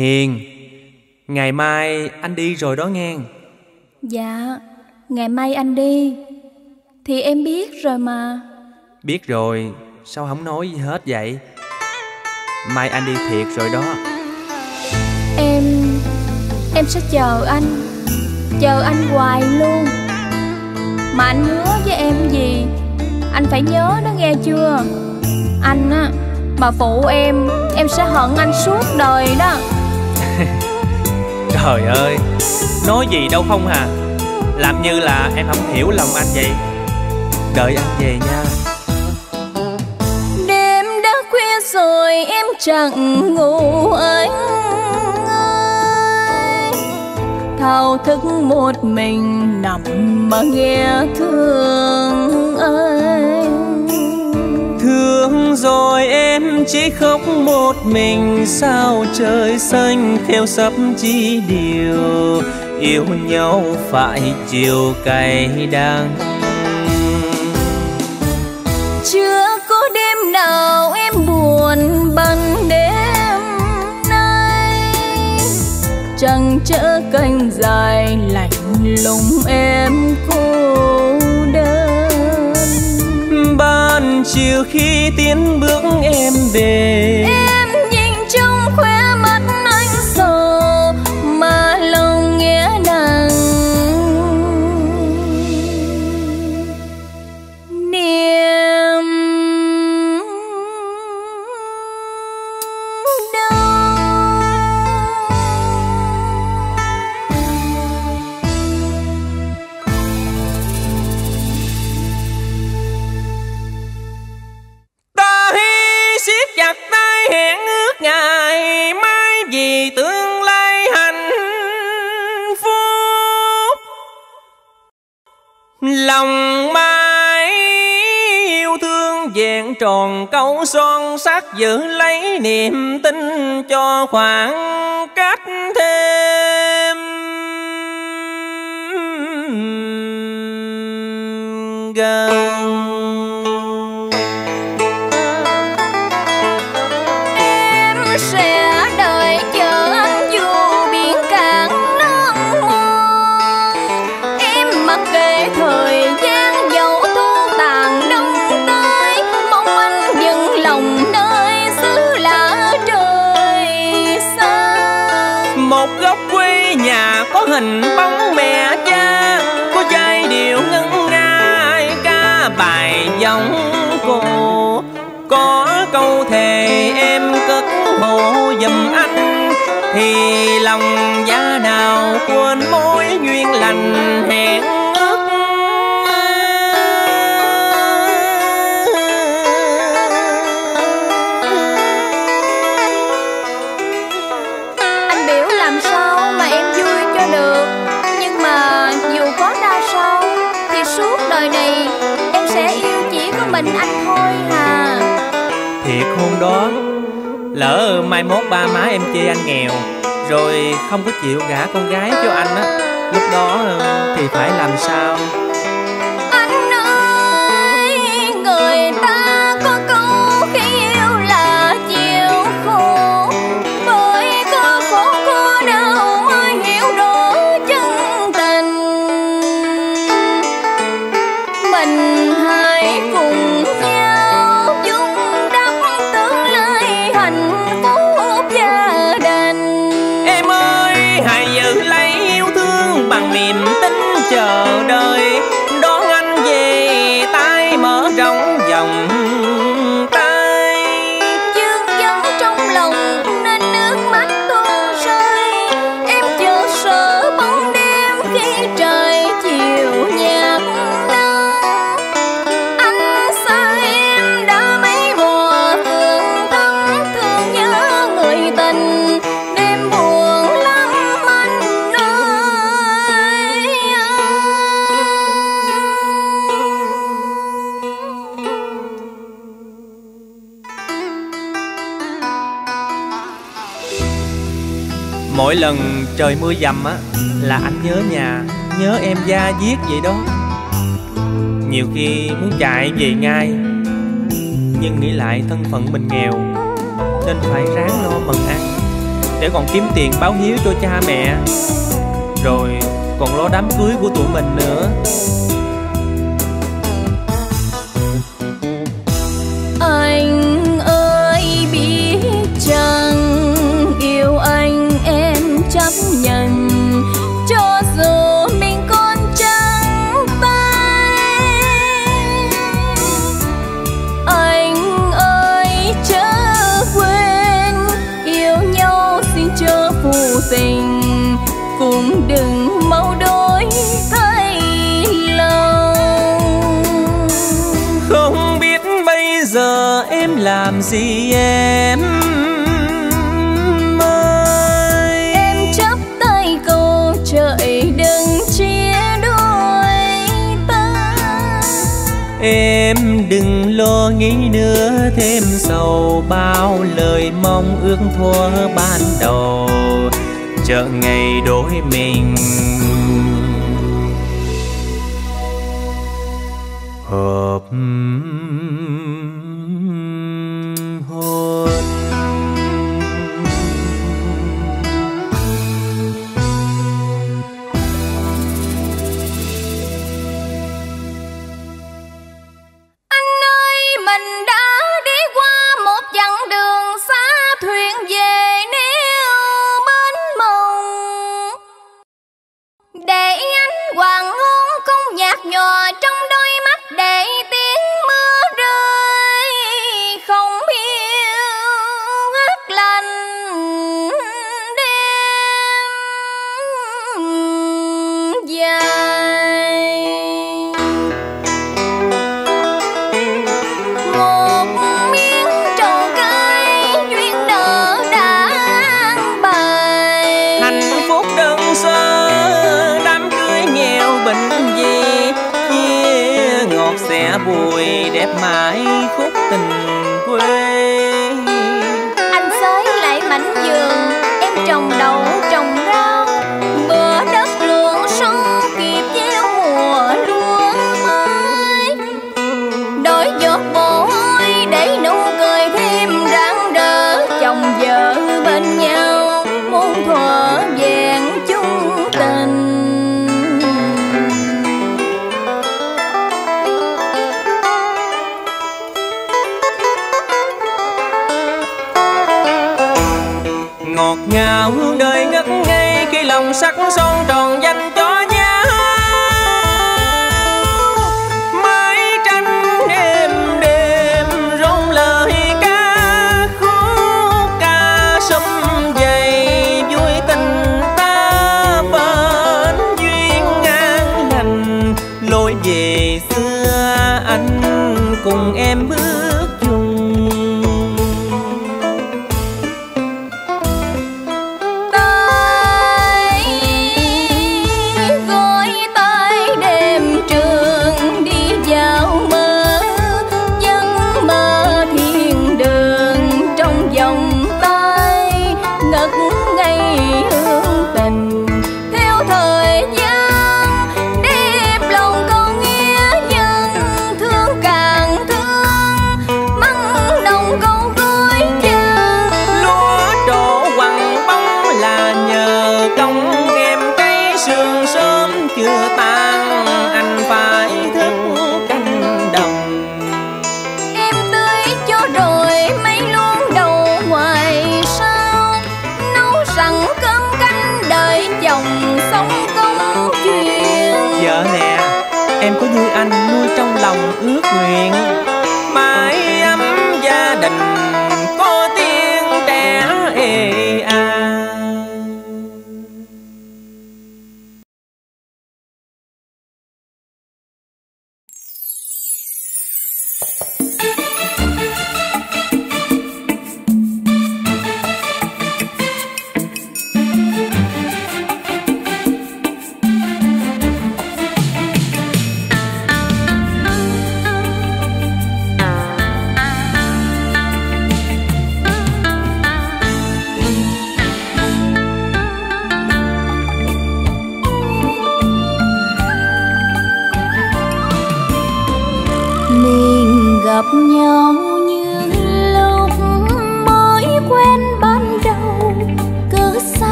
Hiền Ngày mai anh đi rồi đó nghe. Dạ Ngày mai anh đi. Thì em biết rồi mà. Biết rồi Sao không nói gì hết vậy? Mai anh đi thiệt rồi đó. Em Em sẽ chờ anh Chờ anh hoài luôn. Mà anh hứa với em gì? Anh phải nhớ đó nghe chưa? Anh á Mà phụ em Em sẽ hận anh suốt đời đó Trời ơi, Nói gì đâu không hà. Làm như là em không hiểu lòng anh vậy. Đợi anh về nha. Đêm đã khuya rồi em chẳng ngủ anh ơi. Thao thức một mình nằm mà nghe thương anh rồi em chỉ khóc một mình. Sao trời xanh theo sắp chi điều? Yêu nhau phải chiều cay đắng. Chưa có đêm nào em buồn bằng đêm nay. Chẳng chở canh dài lạnh lùng em cô. Chiều khi tiến bước em về Em nhìn trong khoe. Lòng mãi yêu thương vẹn tròn câu son sắc giữ lấy niềm tin cho khoảng cách thêm. Gần lòng giá nào quên mối duyên lành hẹn ước. Anh biểu làm sao mà em vui cho được? Nhưng mà dù có đau sâu Thì suốt đời này em sẽ yêu chỉ có mình anh thôi à thiệt hôm đó lỡ mai mốt ba má em chê anh nghèo rồi không có chịu gả con gái cho anh á. Lúc đó ờ, thì phải làm sao? trời mưa dầm á, là anh nhớ nhà, nhớ em da diết vậy đó. Nhiều khi muốn chạy về ngay, nhưng nghĩ lại thân phận mình nghèo, nên phải ráng lo mần ăn. Để còn kiếm tiền báo hiếu cho cha mẹ, rồi còn lo đám cưới của tụi mình nữa. đừng lo nghĩ nữa, thêm sầu bao lời mong ước thua ban đầu. Chờ ngày đối mình. Hợp sắc son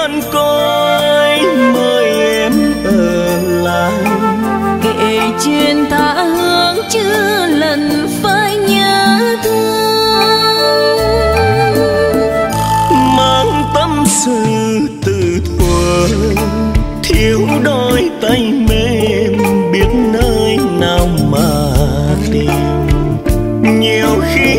đơn côi mời em ở lại. Kể chuyện tha hương chưa lần phải nhớ thương. Mang tâm sự từ thuở thiếu đôi tay mềm biết nơi nào mà tìm. Nhiều khi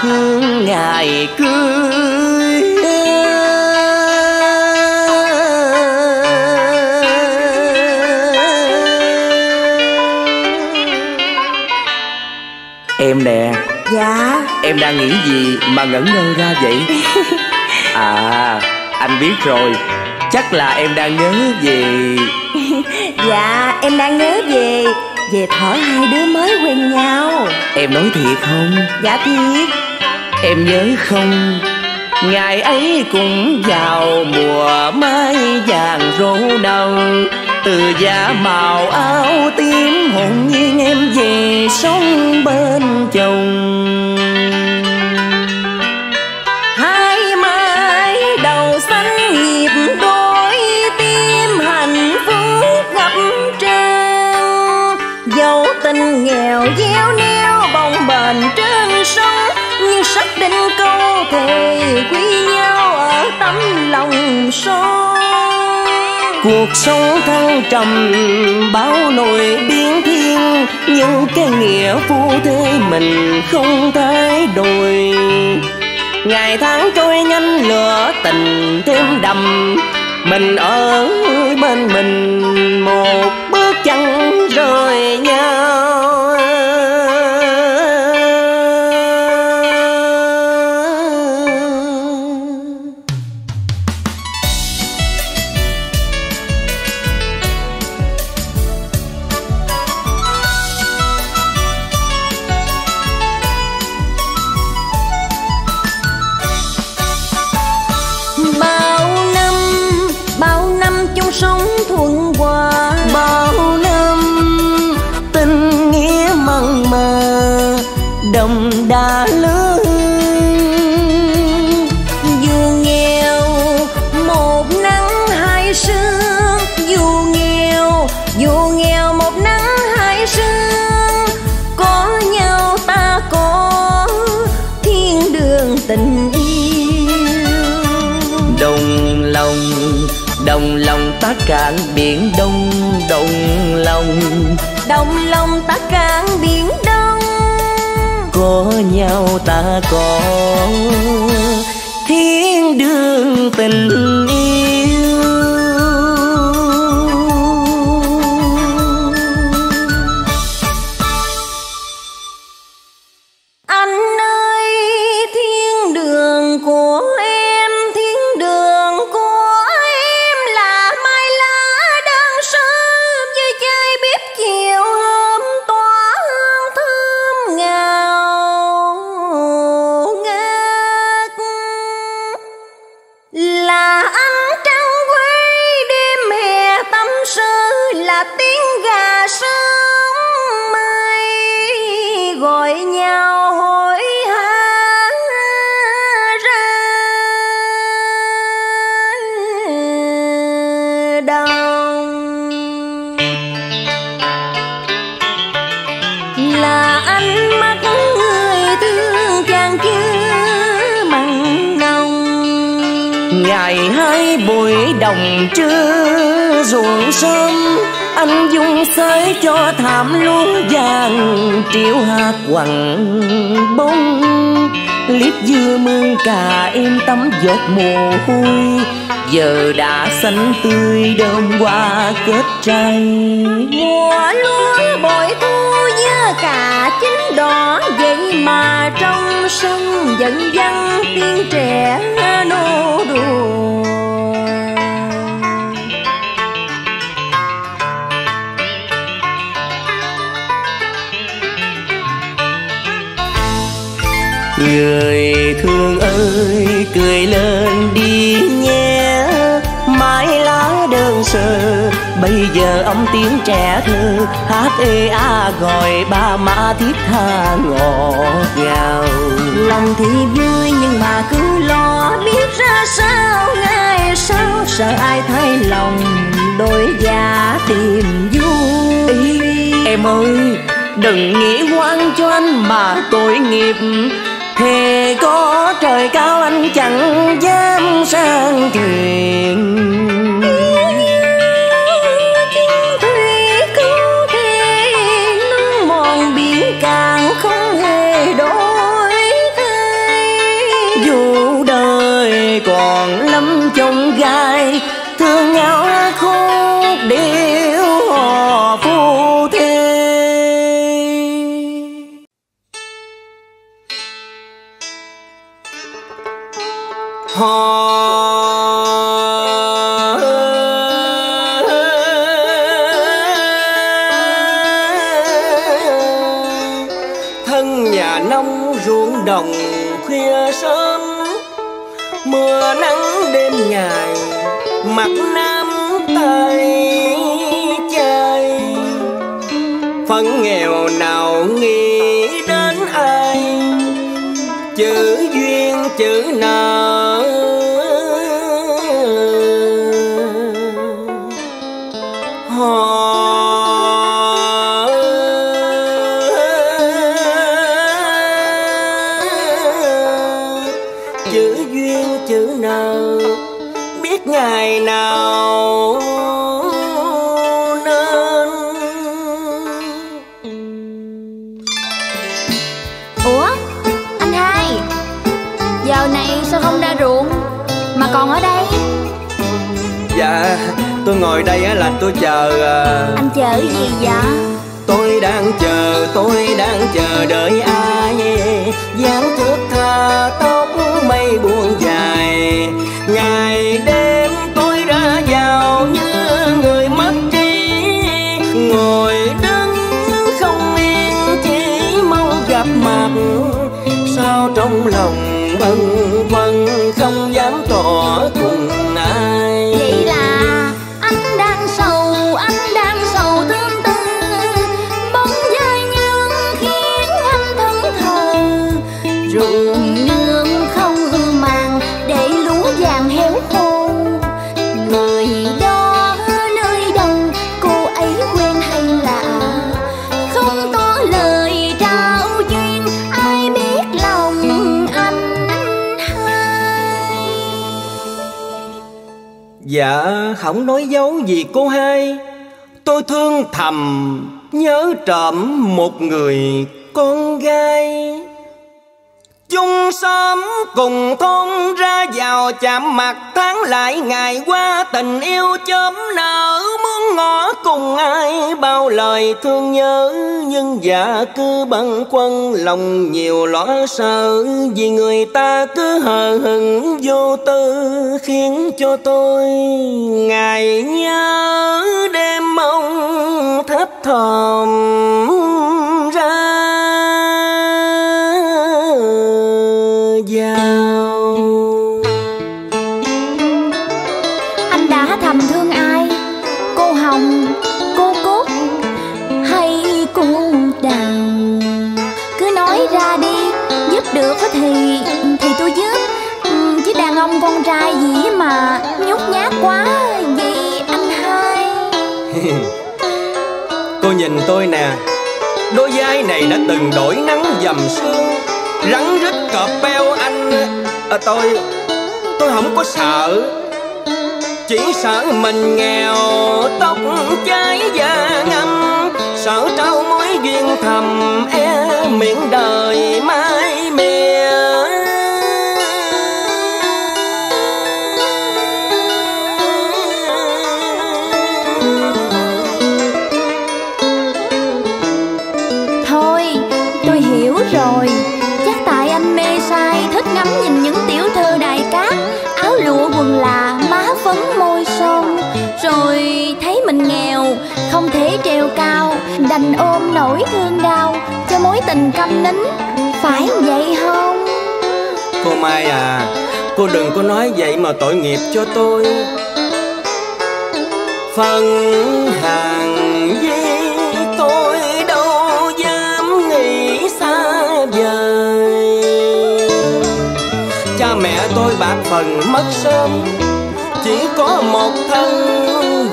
hòa sắc hương ngày cưới em. Nè. Dạ. Em đang nghĩ gì mà ngẩn ngơ ra vậy? À anh biết rồi. Chắc là em đang nhớ về Dạ em đang nhớ về Về thở hai đứa mới quen nhau. Em nói thiệt không? Dạ thiệt Em nhớ không? Ngày ấy cũng vào mùa mai vàng rô đầu. Từ da màu áo tím hồn nhiên em về sống bên chồng. Hai mái đầu xanh nhịp đôi, tim hạnh phúc ngập tràn. Dẫu tình nghèo gieo neo thề quý nhau ở tấm lòng son Cuộc sống thăng trầm, bao nỗi biến thiên Nhưng cái nghĩa phu thế mình không thay đổi. Ngày tháng trôi nhanh, lửa tình thêm đầm, Mình ở bên mình một bước chân rời nhau. Cạn biển đông đồng lòng. Đồng lòng ta cạn biển đông. Có nhau ta có. Thiên đường tình đồng chứ ruộng sớm anh dung xới cho thảm lúa vàng, triệu hạt quặng bông. Liếp dưa mương cà im tắm giọt mồ hôi, giờ đã xanh tươi đơm hoa kết trai. Mùa lúa bội thu dưa cà chín đỏ, vậy mà trong sân vẫn văng tiếng trẻ nô đùa. người thương ơi cười lên đi nhé. Mái lá đơn sơ bây giờ ông tiếng trẻ thơ. Hát ê a à, gọi ba má thiết tha ngọt ngào. Lòng thì vui nhưng mà cứ lo biết ra sao. Ngày sau sợ ai thay lòng đôi già tìm vui. Ý, em ơi đừng nghĩ hoang cho anh mà tội nghiệp thì có trời cao anh chẳng sợ Sợ trao mối duyên thầm E miệng đời mai. Câm nín, Phải vậy không? Cô Mai à Cô đừng có nói vậy mà tội nghiệp cho tôi. Phần hàng với tôi đâu dám nghĩ xa vời. Cha mẹ tôi bạc phần mất sớm, Chỉ có một thân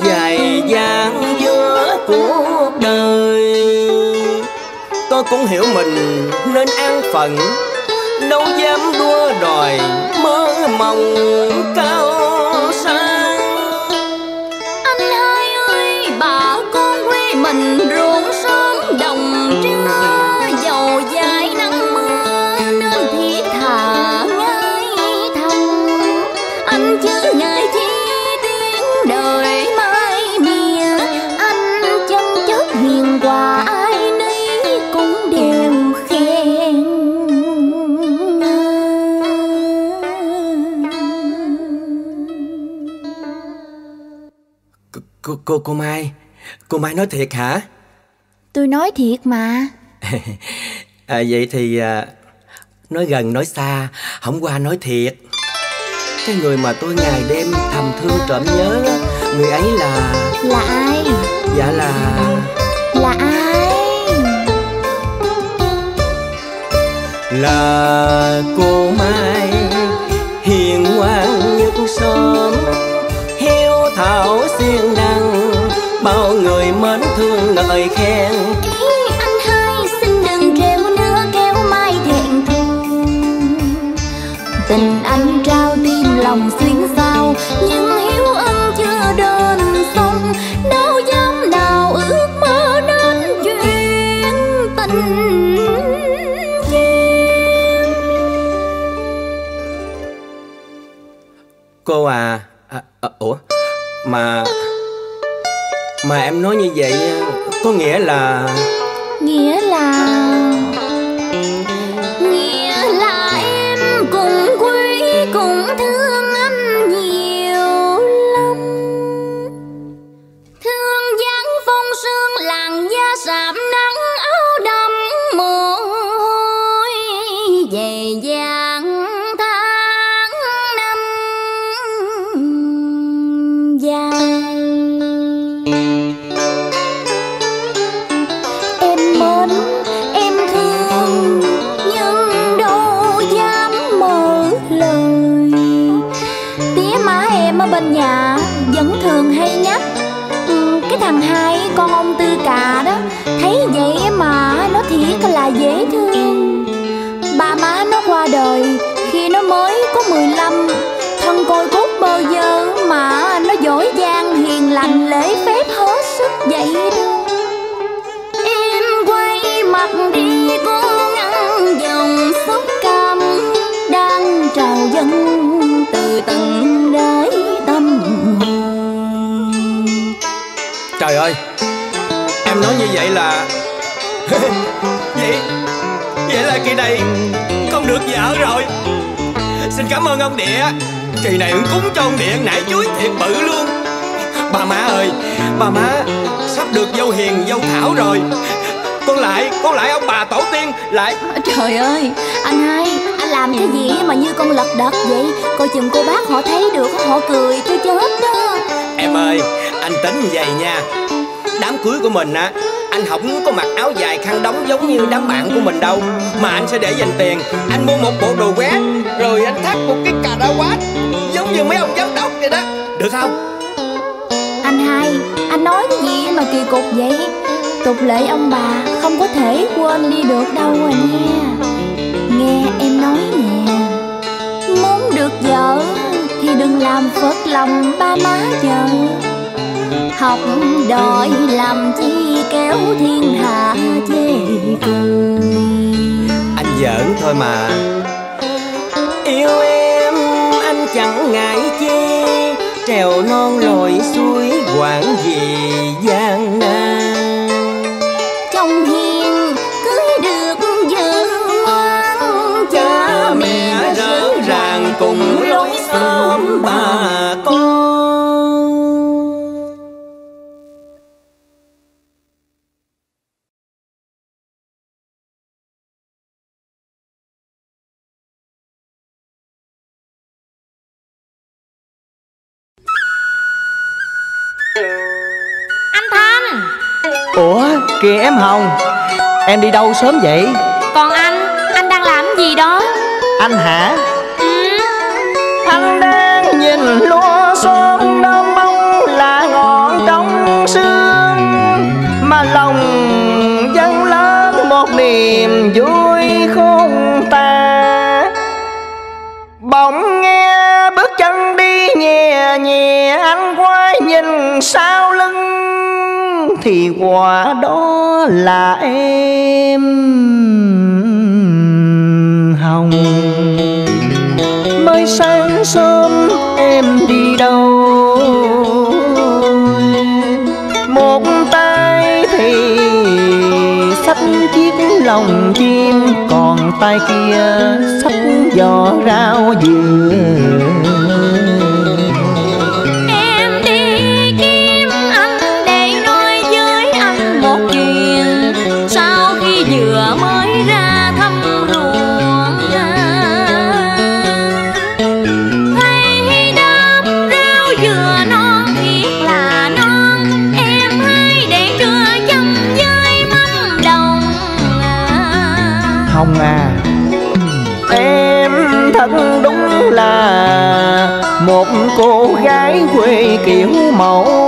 dài dàng giữa cuộc đời cũng hiểu mình nên an phận. Đâu dám đua đòi mơ mộng cao cô, cô, Mai. Cô Mai nói thiệt hả? Tôi nói thiệt mà. À, Vậy thì à, Nói gần nói xa Không qua nói thiệt. Cái người mà tôi ngày đêm thầm thương trộm nhớ Người ấy là Là ai? Dạ là Là ai? Là cô Mai Hiền ngoan nhất xóm Thảo siêng năng Bao người mến thương ngợi khen. Anh hai xin đừng treo nữa kéo mai thẹn thùng tình anh trao tim lòng xuyên sao nhưng hiếu ân chưa đơn xong. Đâu dám nào ước mơ đến chuyện tình Cô à, à, à Ủa mà Mà em nói như vậy Có nghĩa là nghĩa ơi. Em nói như vậy là Vậy Vậy là kỳ này Con được vợ rồi. Xin cảm ơn ông địa Kỳ này cũng cúng cho ông địa nải chuối thiệt bự luôn. Bà má ơi Bà má Sắp được dâu hiền dâu thảo rồi. Con lại Con lại ông bà tổ tiên Lại Trời ơi, anh hai, anh làm cái gì mà như con lật đật vậy? Coi chừng cô bác họ thấy được họ cười cho chết đó. Em ơi Anh tính vậy nha Đám cưới của mình á Anh không có mặc áo dài khăn đóng giống như đám bạn của mình đâu. Mà anh sẽ để dành tiền Anh mua một bộ đồ quét Rồi anh thắt một cái cà ra quát Giống như mấy ông giám đốc vậy đó. Được không? Anh hai, anh nói cái gì mà kỳ cục vậy? Tục lệ ông bà không có thể quên đi được đâu rồi nha. Nghe em nói nè Muốn được vợ thì đừng làm phớt lòng ba má vợ học đòi làm chi kéo thiên hạ chê cười. Anh giỡn thôi mà. Yêu em, anh chẳng ngại chi Trèo non lội suối quản gì gian kìa em Hồng. Em đi đâu sớm vậy? Còn anh Anh đang làm gì đó? Anh hả? Ừ. Anh đang nhìn lúa xuân đơm bông là ngọn trong sương. Mà lòng dâng lớn một niềm vui khôn tả Bỗng nghe bước chân đi nhẹ nhẹ Anh quay nhìn sau lưng thì quả đó là em Hồng. Mới sáng sớm em đi đâu? Một tay thì sắp chiếc lồng chim, còn tay kia sắp giò rau dừa. Một cô gái quê kiểu mẫu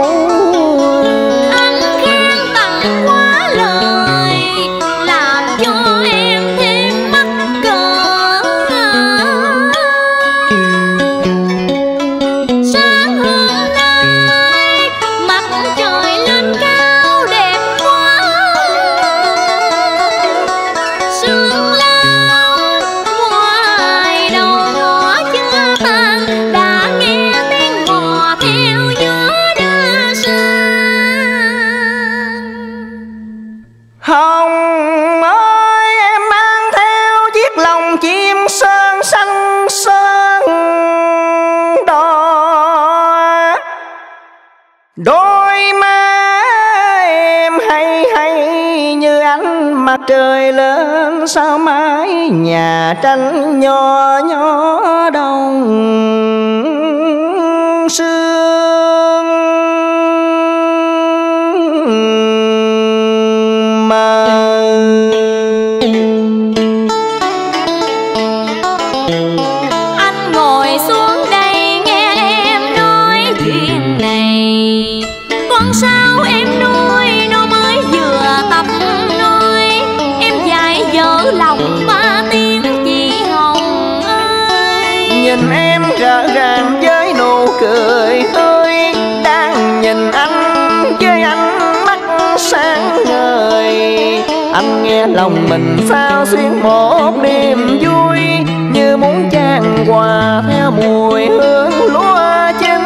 Đôi má em hay hay như ánh mặt trời lên sao mái nhà tranh nho nhỏ đông xưa. Lòng mình sao xuyên một niềm vui Như muốn chan hòa theo mùi hương lúa chín.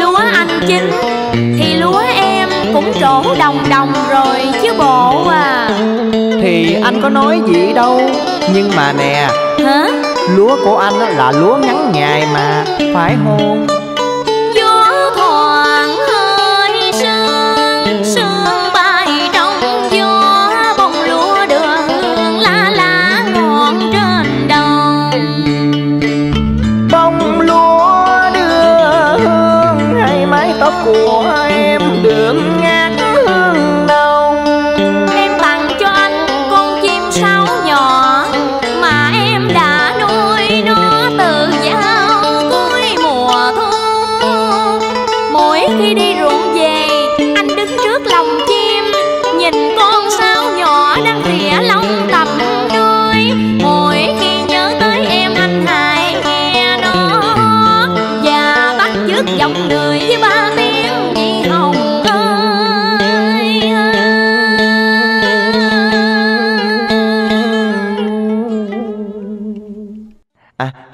Lúa anh chín Thì lúa em cũng trổ đồng đồng rồi chứ bộ à. Thì anh có nói gì đâu Nhưng mà nè Hả? Lúa của anh là lúa ngắn ngày mà Phải hôn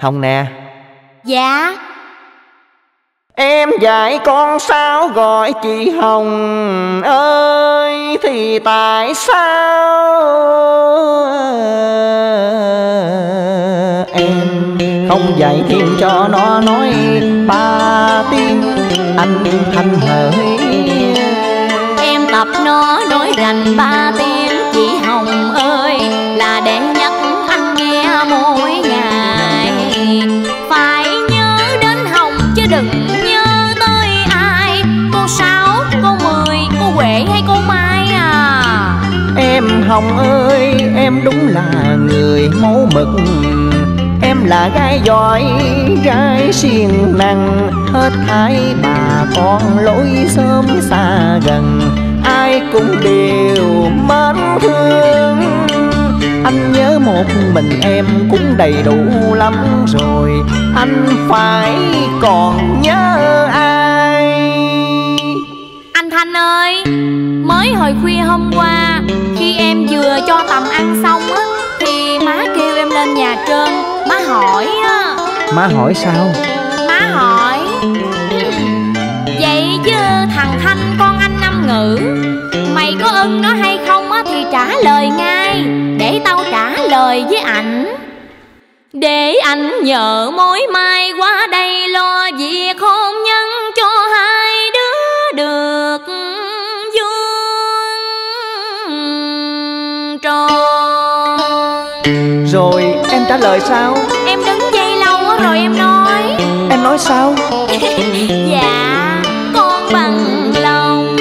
Hồng nè. Dạ. Em dạy con sao gọi chị Hồng. Ơi Thì tại sao? Em không dạy thêm cho nó nói ba tiếng. Anh thanh hỡi Em tập nó nói rành ba tiếng Hồng ơi em đúng là người mẫu mực. Em là gái giỏi, gái siêng năng. Hết thảy bà con lối sớm xa gần. Ai cũng đều mến thương. Anh nhớ một mình em cũng đầy đủ lắm rồi. Anh phải còn nhớ ai? Anh Thanh ơi Mới hồi khuya hôm qua tầm ăn xong á Thì má kêu em lên nhà trên Má hỏi á. Má hỏi sao? Má hỏi Vậy chứ thằng Thanh con anh năm ngữ Mày có ưng nó hay không á Thì trả lời ngay Để tao trả lời với ảnh. Để anh nhờ mối mai qua đây Lo việc trả lời sao? Em đứng dây lâu quá rồi em nói. Em nói sao? Dạ con bằng lòng.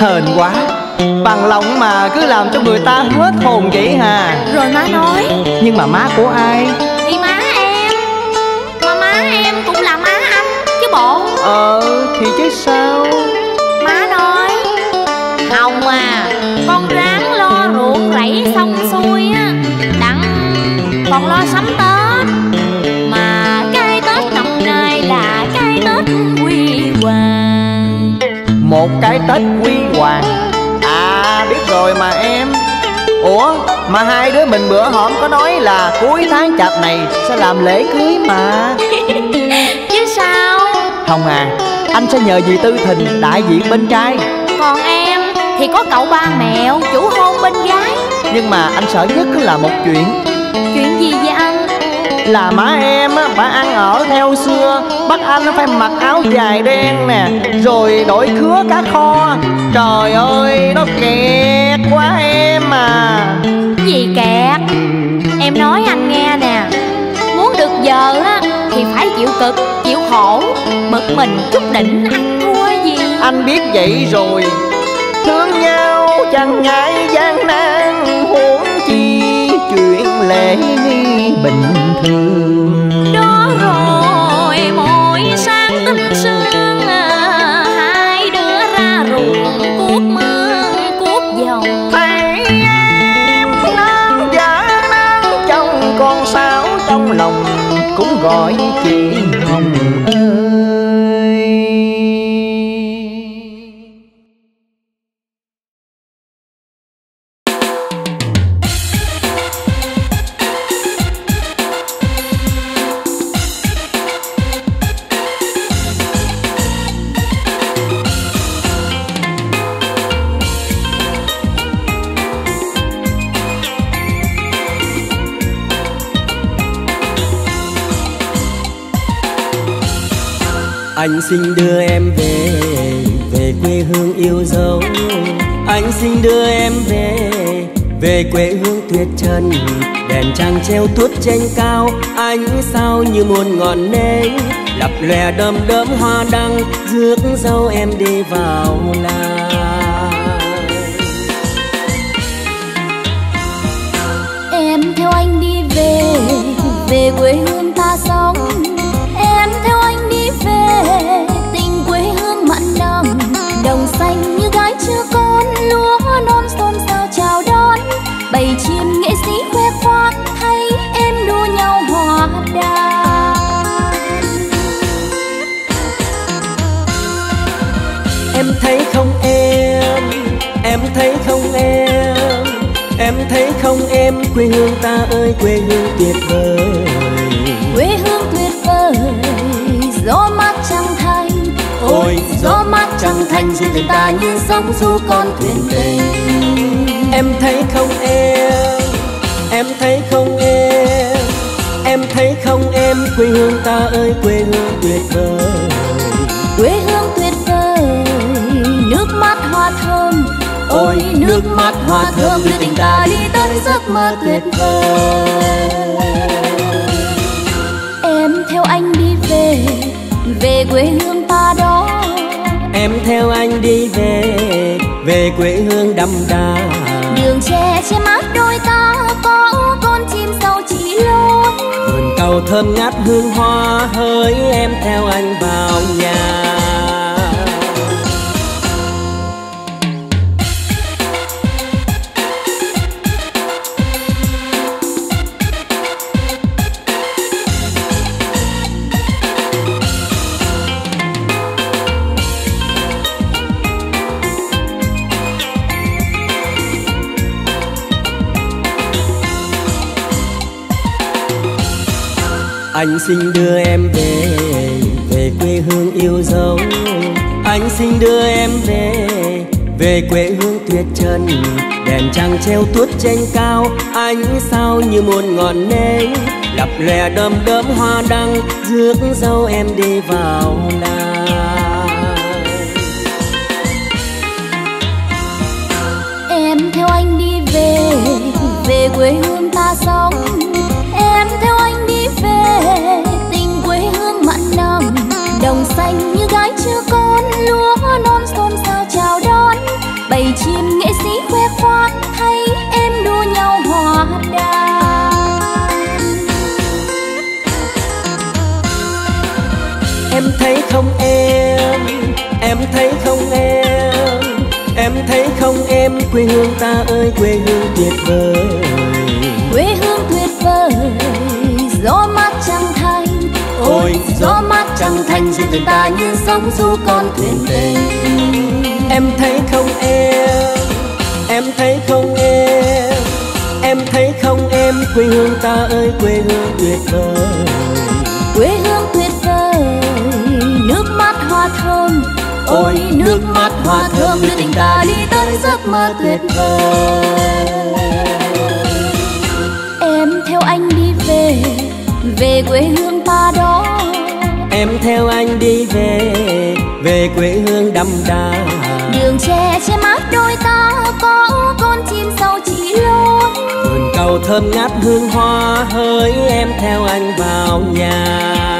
Hên quá. Bằng lòng mà cứ làm cho người ta hết hồn vậy hà. Rồi má nói. Nhưng mà má của ai? Thì má em. Mà má em cũng là má anh Chứ bộ. Ờ thì chứ sao? Má nói. Hồng à Con ráng lo ruộng rẫy xong xuôi sắm Tết. Mà cái Tết năm nay là cái Tết quy hoàng. Một cái Tết quy hoàng. À biết rồi mà em. Ủa mà hai đứa mình bữa hổm có nói là cuối tháng chạp này sẽ làm lễ cưới mà. Chứ sao? Hồng à Anh sẽ nhờ dì Tư Thình đại diện bên trai. Còn em thì có cậu ba mẹo chủ hôn bên gái. Nhưng mà anh sợ nhất là một chuyện Là má em bà ăn ở theo xưa. Bắt anh phải mặc áo dài đen nè Rồi đổi khứa cá kho. Trời ơi nó kẹt quá em à. Gì kẹt? Em nói anh nghe nè. Muốn được vợ á Thì phải chịu cực, chịu khổ. Bực mình chút đỉnh ăn thua gì? Anh biết vậy rồi. Thương nhau chẳng ngại gian nan Huống chi chuyện lễ nghi bình đó rồi, mỗi sáng tinh sương à, Hai đứa ra cuốc cuốc nắng nắng, trong con trong lòng Cũng gọi chị Hồng. Anh xin đưa em về Về quê hương yêu dấu. Anh xin đưa em về Về quê hương tuyệt trần. Đèn trăng treo tuốt trên cao Ánh sao như muôn ngọn nến. Lập lòe đơm đớm hoa đăng, Rước dâu em đi vào làng. Em theo anh đi về Về quê hương ta sống Đồng xanh như gái chưa con, Lúa non xôn xao chào đón. Bầy chim nghệ sĩ khoe khoang, Thấy em đua nhau hòa đàn Em thấy không em Em thấy không em Em thấy không em, Quê hương ta ơi, quê hương tuyệt vời. Ôi gió mát trăng thanh duyên tình ta như sóng du con thuyền tình em thấy không em? Em thấy không em? Em thấy không em? Quê hương ta ơi quê hương tuyệt vời. Quê hương tuyệt vời nước mắt hoa thơm. Ôi nước mắt hoa thơm đưa tình ta đi tới giấc mơ tuyệt vời. Em theo anh đi về quê hương ta đó. Em theo anh đi về về quê hương đậm đà. Đường tre che mát đôi ta có con chim sâu chỉ lối. Vườn cầu thơm ngát hương hoa hỡi em theo anh vào nhà anh xin đưa em về về quê hương yêu dấu. Anh xin đưa em về về quê hương tuyệt trần. Đèn trăng treo tuốt trên cao, ánh sao như một ngọn nến. Lập lè đơm đơm hoa đăng, rước dâu em đi vào làng quê hương ta ơi quê hương tuyệt vời. Quê hương tuyệt vời gió mát trăng thanh. Ôi gió mát trăng thanh duyên tình ta như sóng du con thuyền tình em thấy không em em thấy không em em thấy không em quê hương ta ơi quê hương tuyệt vời. Quê hương tuyệt vời nước mắt hoa thơm ôi nước mắt hoa thơm đưa tình ta đi tới giấc mơ tuyệt vời. Em theo anh đi về về quê hương ta đó. Em theo anh đi về về quê hương đậm đà. Đường tre che mát đôi ta có con chim sâu chỉ lối. Vườn cầu thơm ngát hương hoa hỡi em theo anh vào nhà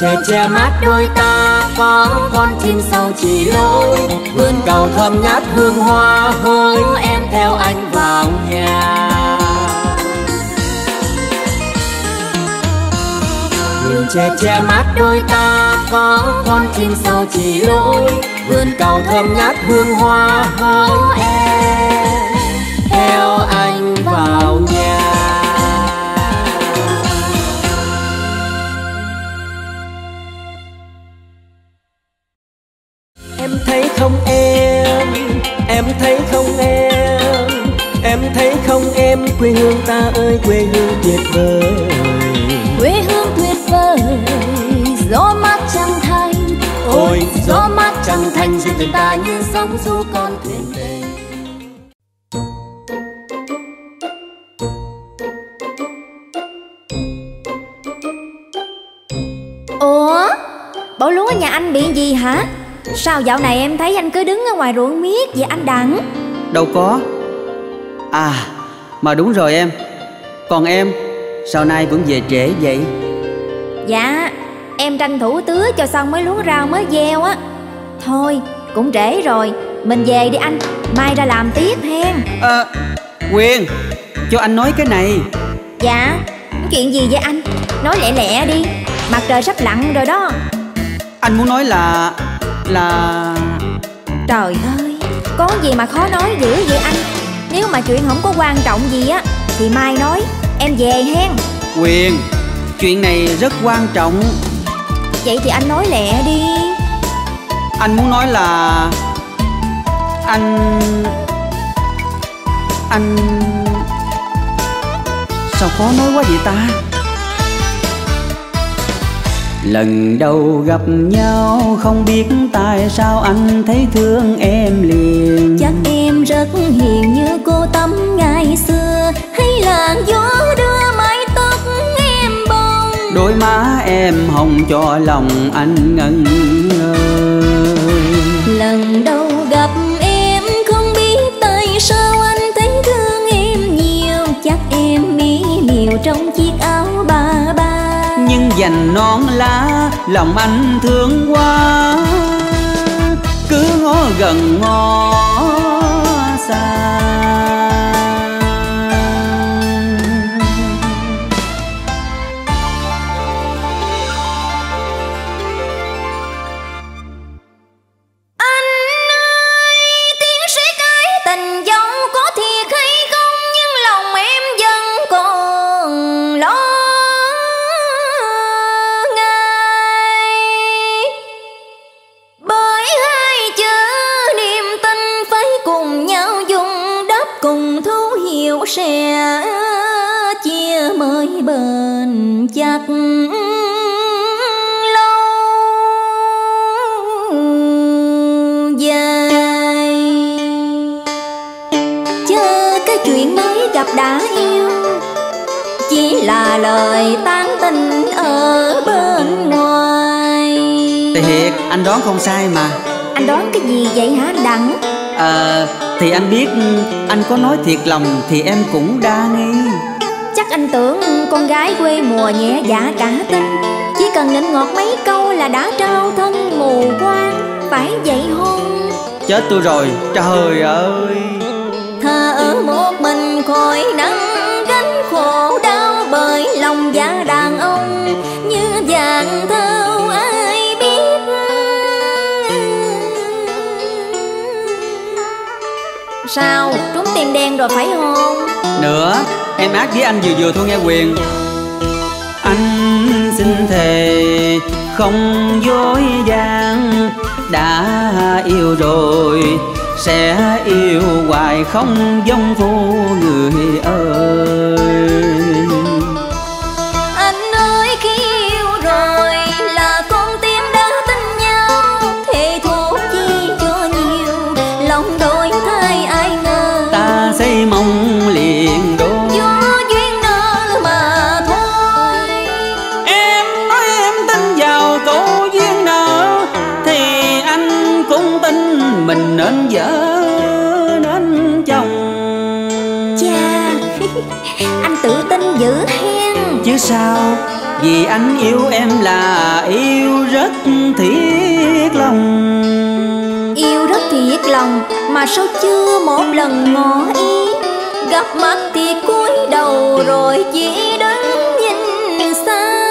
đường che mát đôi ta, có con chim sau chỉ lối. Vườn cầu thơm ngát hương hoa hỡi em theo anh vào nhà. Đường che che mát đôi ta, có con chim sau chỉ lối. Vườn cầu thơm ngát hương hoa hỡi em theo anh vào nhà. Quê hương ta ơi quê hương tuyệt vời. Quê hương tuyệt vời gió mát trăng thanh. Ôi gió mát trăng thanh duyên tình ta như sóng du con thuyền tình Ủa? Bộ lúa nhà anh bị gì hả? Sao dạo này em thấy anh cứ đứng ở ngoài ruộng miết vậy anh Đặng? Đâu có. À mà đúng rồi em. Còn em Sao nay cũng về trễ vậy? Dạ Em tranh thủ tứa cho xong mấy luống rau mới gieo á. Thôi cũng trễ rồi. Mình về đi anh. Mai ra làm tiếp hen. À, Quyền Cho anh nói cái này. Dạ Chuyện gì vậy anh? Nói lẹ lẹ đi. Mặt trời sắp lặn rồi đó. Anh muốn nói là Là Trời ơi Có gì mà khó nói dữ vậy anh Nếu mà chuyện không có quan trọng gì á Thì mai nói Em về hen. Quyền Chuyện này rất quan trọng. Vậy thì anh nói lẹ đi. Anh muốn nói là Anh Anh Sao khó nói quá vậy ta Lần đầu gặp nhau không biết tại sao anh thấy thương em liền. Chắc em rất hiền như cô Tâm ngày xưa. Hay là gió đưa mái tóc em bông? Đôi má em hồng cho lòng anh ngẩn ngơ. Lần đầu gặp em không biết tại sao anh thấy thương em nhiều. Chắc em mỹ miều trong chiếc dành non lá lòng anh thương quá. Cứ ngó gần ngon anh đoán không sai mà. Anh đoán cái gì vậy hả anh Đặng? Ờ thì anh biết anh có nói thiệt lòng thì em cũng đa nghi Chắc anh tưởng con gái quê mùa nhẹ dạ cả tin. Chỉ cần nịnh ngọt mấy câu là đã trao thân mù quang. Phải vậy không Chết tôi rồi trời ơi Thà ở một mình khỏi nắng gánh khổ đau Bởi lòng dạ đàn ông. Như vàng thâu ai biết. Sao trúng tiền đen rồi phải không nữa. Em ác với anh vừa vừa thôi nghe quyền. Anh xin thề, không dối gian. Đã yêu rồi, sẽ yêu hoài không giống vô người ơi. Chứ sao? Vì anh yêu em là yêu rất thiết lòng. Yêu rất thiệt lòng Mà sao chưa một lần ngỏ ý? Gặp mặt thì cúi đầu rồi chỉ đứng nhìn xa.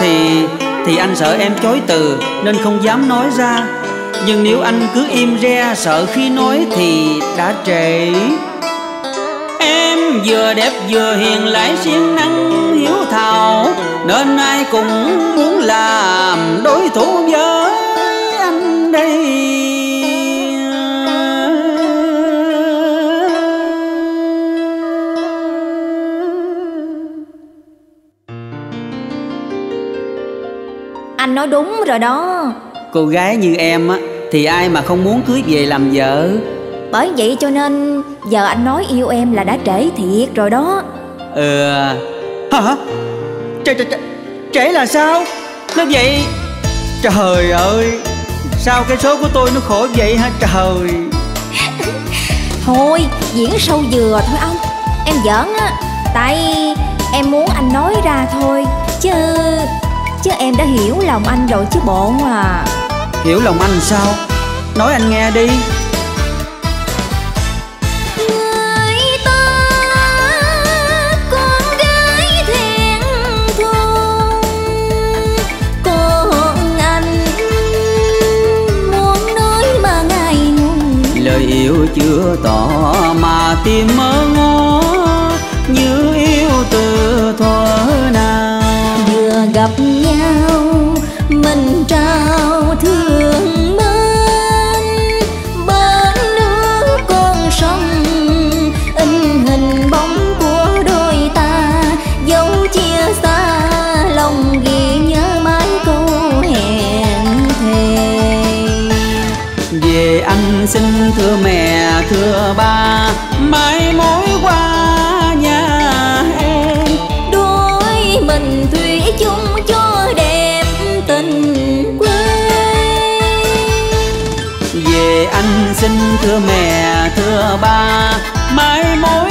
Thì thì anh sợ em chối từ Nên không dám nói ra. Nhưng nếu anh cứ im re Sợ khi nói thì đã trễ. Em vừa đẹp vừa hiền lại siêng năng thảo Nên ai cũng muốn làm đối thủ với anh đây. Anh nói đúng rồi đó. Cô gái như em á Thì ai mà không muốn cưới về làm vợ? Bởi vậy cho nên Giờ anh nói yêu em là đã trễ thiệt rồi đó. Ừ Hả? Trễ, trễ, trễ, trễ là sao? Nó vậy? Trời ơi Sao cái số của tôi nó khổ vậy hả? Trời Thôi diễn sâu vừa thôi ông. Em giỡn á. Tại em muốn anh nói ra thôi. Chứ Chứ em đã hiểu lòng anh rồi chứ bộ à Hiểu lòng anh sao? Nói anh nghe đi Yêu chưa tỏ mà tim mơ ngó Như yêu từ thuở nào. Vừa gặp nhau, mình trao thương anh xin thưa mẹ thưa ba mãi mối qua nhà em. Đôi mình thủy chung cho đẹp tình quê. Về anh xin thưa mẹ thưa ba mãi mối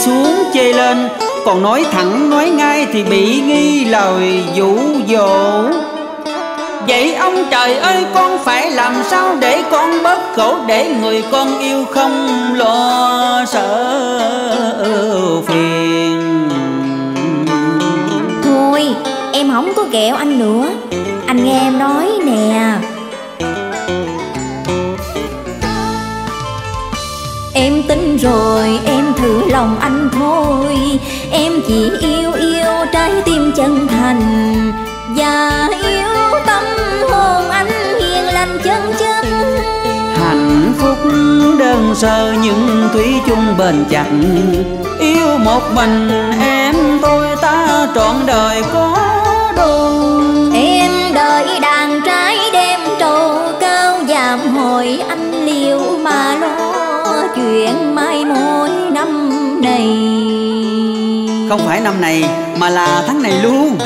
xuống chê lên. Còn nói thẳng, nói ngay thì bị nghi lời dụ dỗ. Vậy ông trời ơi, con phải làm sao để con bớt khổ Để người con yêu không lo sợ phiền? Thôi, em không có ghẹo anh nữa. Anh nghe em nói nè. Em tin rồi, em thử lòng anh thôi. Em chỉ yêu yêu trái tim chân thành Và yêu tâm hồn anh hiền lành chân chân. Hạnh phúc đơn sơ nhưng thủy chung bền chặt. Yêu một mình em, tôi ta trọn đời có đôi này. Không phải năm này mà là tháng này luôn.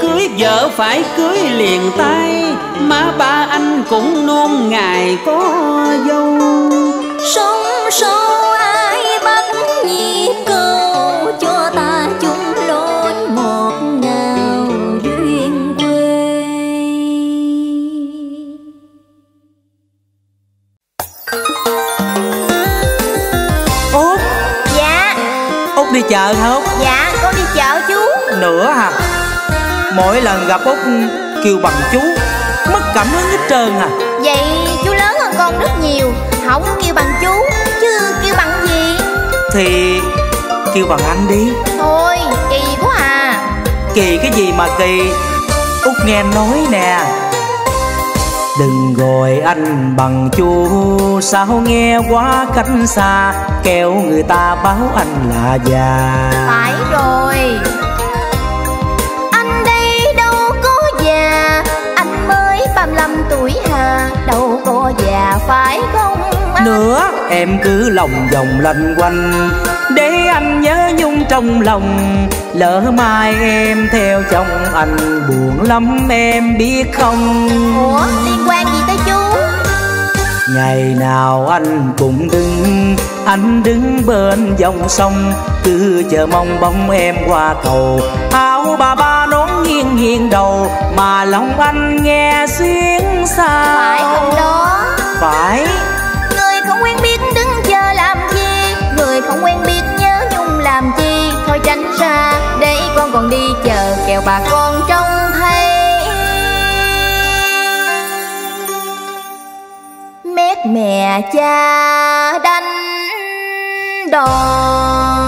Cưới vợ phải cưới liền tay Má ba anh cũng nôn ngày có dâu. Sống sâu ai chợ Út dạ con đi chợ chú. Nữa hả? Mỗi lần gặp Út kêu bằng chú Mất cảm hứng hết trơn à. Vậy chú lớn hơn con rất nhiều Không kêu bằng chú Chứ kêu bằng gì? Thì kêu bằng anh đi. Thôi kỳ quá à. Kỳ cái gì mà kỳ? Út nghe nói nè Đừng gọi anh bằng chú Sao nghe quá cách xa? Kêu người ta báo anh là già. Phải rồi. Anh đây đâu có già Anh mới 35 tuổi hà. Đâu có già phải không anh? Nữa em cứ lòng vòng lanh quanh Để anh nhớ nhung trong lòng. Lỡ mai em theo chồng anh Buồn lắm em biết không? Ủa liên quan gì tới chú? Ngày nào anh cũng đứng Anh đứng bên dòng sông. Cứ chờ mong bóng em qua cầu. Áo bà ba nón nghiêng nghiêng đầu Mà lòng anh nghe xuyến sao? Phải không đó? Phải Thôi tránh ra, để con còn đi chờ kẹo bà con trông thấy. Mét mẹ cha đánh đòn.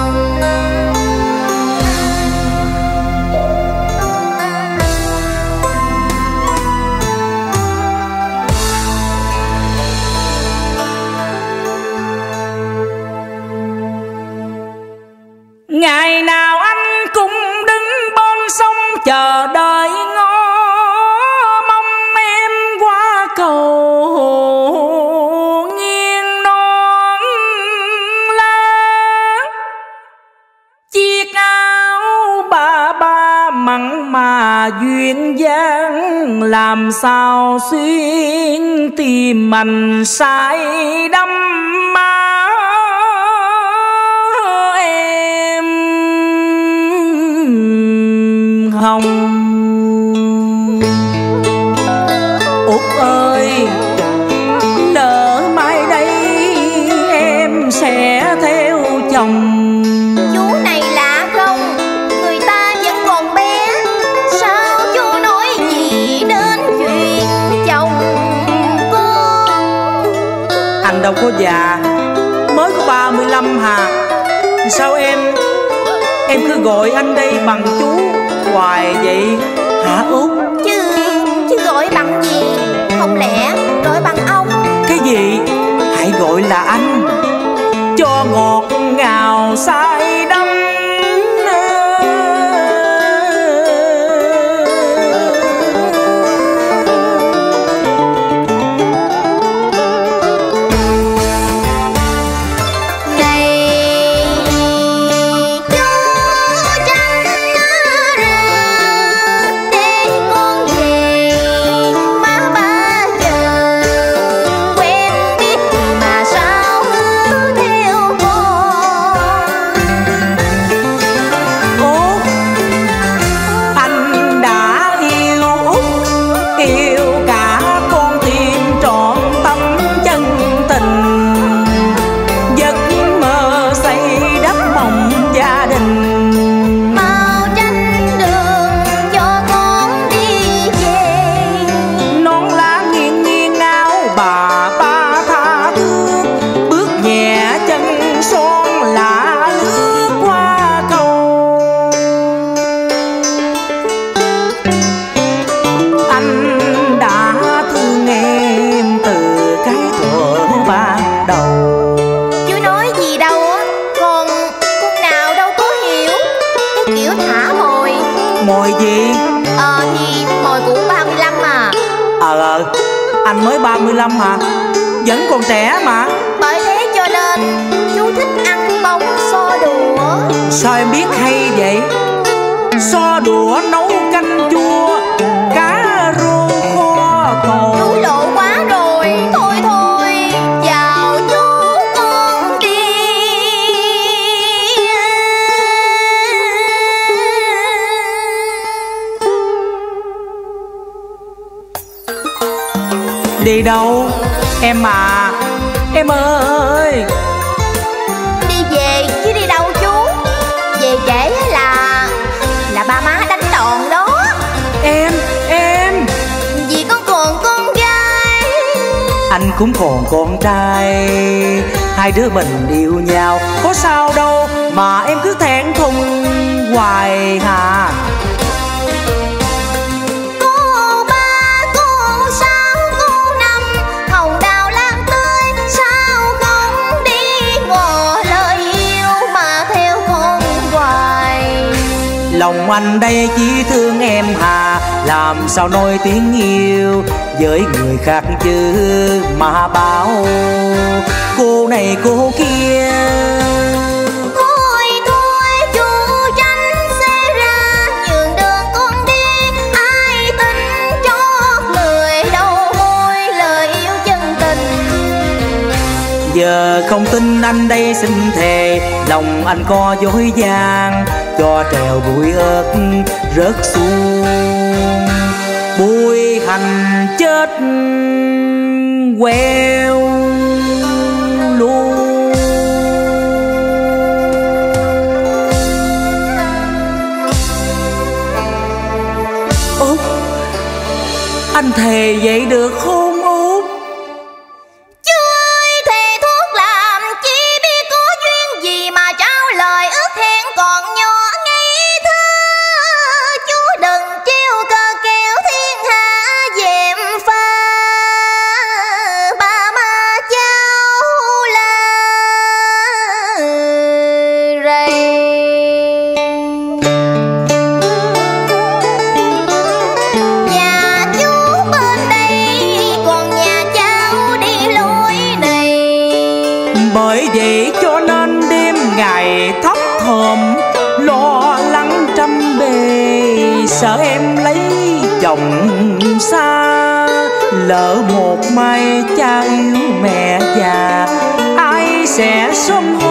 ngày nào anh cũng đứng bên sông chờ đợi ngó mong em qua cầu nghiêng non la chiếc áo ba ba mặn mà duyên dáng, làm sao xuyên tìm mình say đắm hồng. Út ơi nợ mai đây em sẽ theo chồng. Chú này lạ không? Người ta vẫn còn bé. Sao chú nói gì đến chuyện chồng con anh đâu có già mới có 35 hà. Sao em em cứ gọi anh đây bằng chú hoài vậy? Hả út? Chứ chứ gọi bằng gì? Không lẽ gọi bằng ông? Cái gì? Hãy gọi là anh. Cho ngọt ngào say sao em biết hay vậy? So đũa nấu canh chua cá rô kho cầu lộ quá rồi Thôi thôi Chào chú con đi. Đi đâu em à cũng còn con trai. Hai đứa mình yêu nhau có sao đâu mà em cứ thẹn thùng hoài hà. Cô ba, cô sáu, cô năm Hồng đào lan tươi Sao không đi ngỏ lời yêu Mà theo con hoài. Lòng anh đây chỉ thương em hà làm sao nói tiếng yêu với người khác chứ mà bảo cô này cô kia. Thôi thôi chú tránh xe ra Nhường đường con đi Ai tin cho người đâu môi lời yêu chân tình. Giờ không tin anh đây xin thề lòng anh có dối gian cho trèo bụi ớt rớt xuống. Bụi hành chết queo luôn. Út anh thề vậy được không? lỡ một mai cha yêu mẹ già ai sẽ sống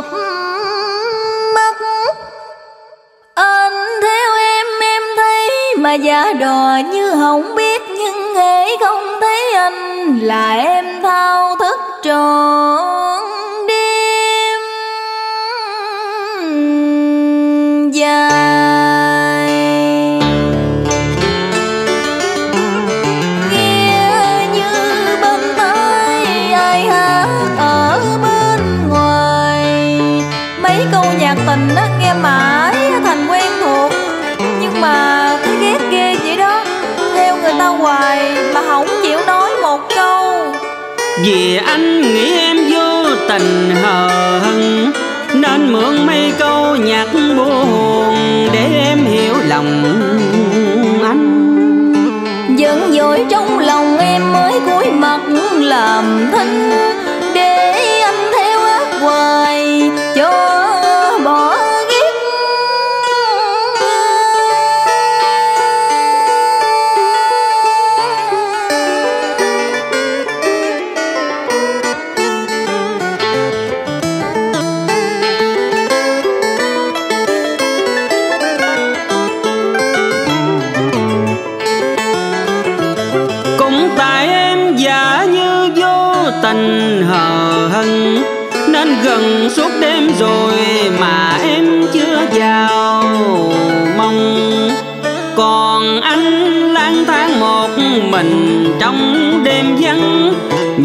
chớp mắt. Anh theo em em thấy mà giả đò như không biết, Nhưng hễ không thấy anh là em thao thức tròn.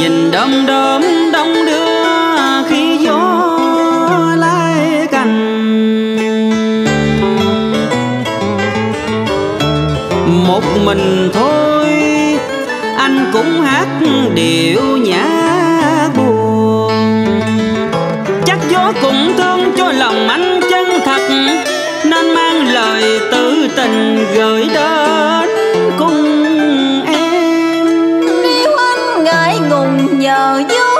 Nhìn đom đóm đông đưa khi gió lay cành. Một mình thôi, anh cũng hát điệu nhã buồn. Chắc gió cũng thương cho lòng anh chân thật, nên mang lời tự tình gửi đến. Ngùng nhờ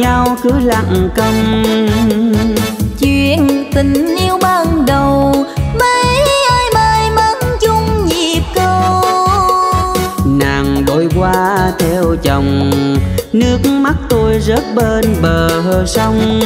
nhau cứ lặng câm Chuyện tình yêu ban đầu, Mấy ai may mắn chung nhịp câu nàng đôi qua theo chồng, nước mắt tôi rớt bên bờ sông.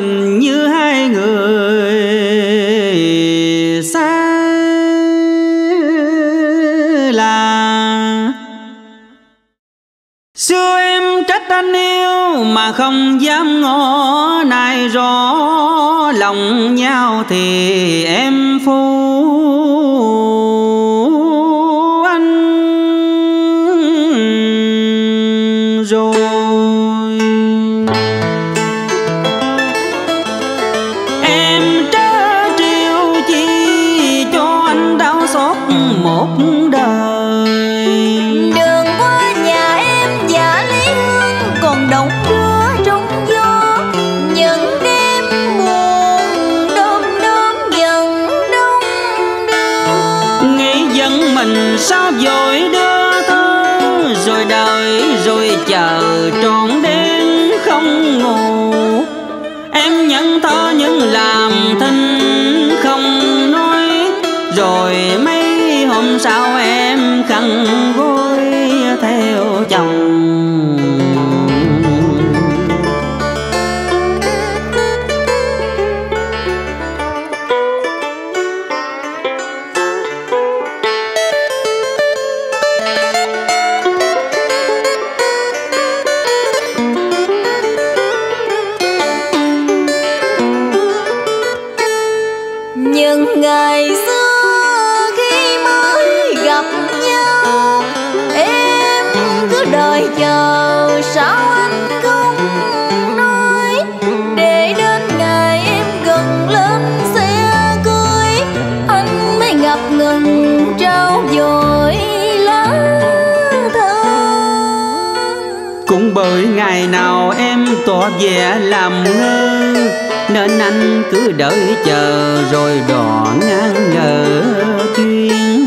Mình như hai người xa là xưa em trách anh yêu mà không dám ngỏ nay rõ lòng nhau thì em phu vẻ làm ngơ nên anh cứ đợi chờ rồi đò ngang ngờ chuyên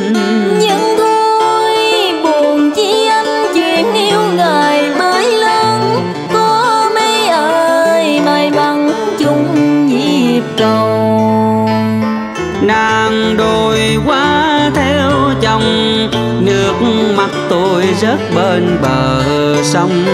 Nhưng thôi buồn chi anh chuyện yêu ngài mới lớn. Có mấy ai may mắn chung nhịp cầu nàng đồi qua theo chồng nước mắt tôi rớt bên bờ sông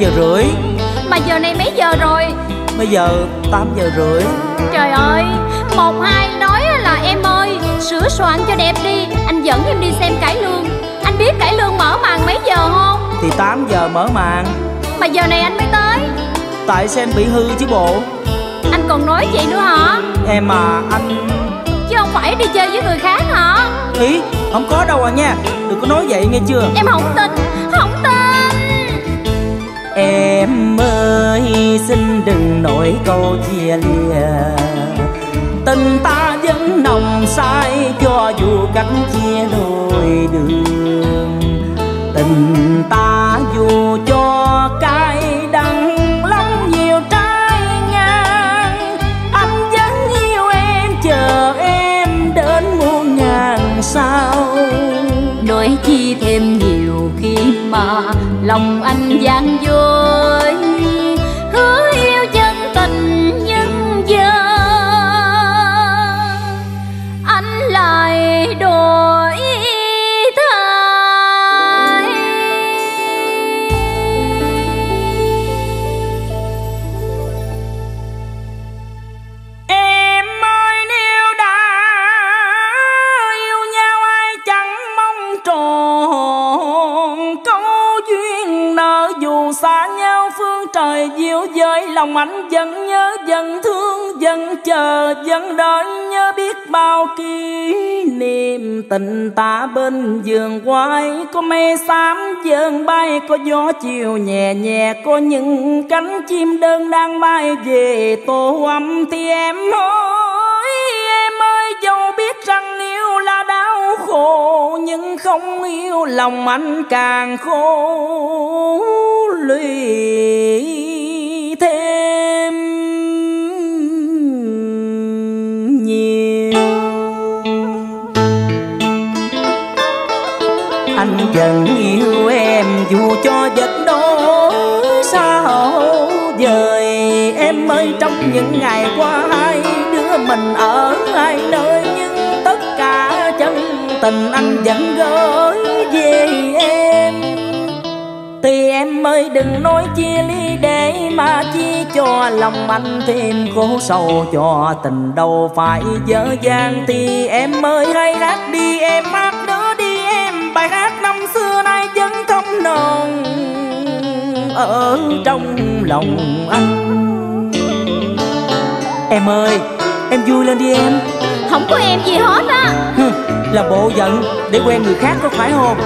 giờ rưỡi. Mà giờ này mấy giờ rồi? Bây giờ 8 giờ rưỡi. Trời ơi Một hai nói là em ơi Sửa soạn cho đẹp đi Anh dẫn em đi xem cải lương. Anh biết cải lương mở màn mấy giờ không? Thì 8 giờ mở màn. Mà giờ này anh mới tới. Tại sao em bị hư chứ bộ? Anh còn nói vậy nữa hả? Em à anh Chứ không phải đi chơi với người khác hả? Ý không có đâu à nha. Đừng có nói vậy nghe chưa? Em Không tin Em ơi, xin đừng nổi câu chia lìa. Tình ta vẫn nồng say, cho dù cách chia đôi đường. Tình ta dù cho cay đắng, lắm nhiều trái ngang. Anh vẫn yêu em, chờ em đến muôn ngàn sao Nói chi thêm nhiều khi mà lòng anh gian dối. Anh vẫn nhớ vẫn thương vẫn chờ vẫn đợi nhớ biết bao kỷ niệm. Tình ta bên giường quay, có mây xám dơn bay, có gió chiều nhẹ nhẹ, có những cánh chim đơn đang bay về. Tổ ấm thì em ơi em ơi, dẫu biết rằng yêu là đau khổ, nhưng không yêu lòng anh càng khổ lụy em nhiều. Anh vẫn yêu em dù cho vật đó sao dời em ơi, trong những ngày qua hai đứa mình ở hai nơi, nhưng tất cả chân tình anh vẫn gửi về thì em ơi đừng nói chia ly để mà chi cho lòng anh thêm khổ sầu. Cho tình đâu phải dở dang. Thì em ơi hãy hát đi em hát nữa đi em. Bài hát năm xưa nay vẫn không nồng ở trong lòng anh. Em ơi em vui lên đi em. Không có em gì hết á. Là bộ giận để quen người khác có phải không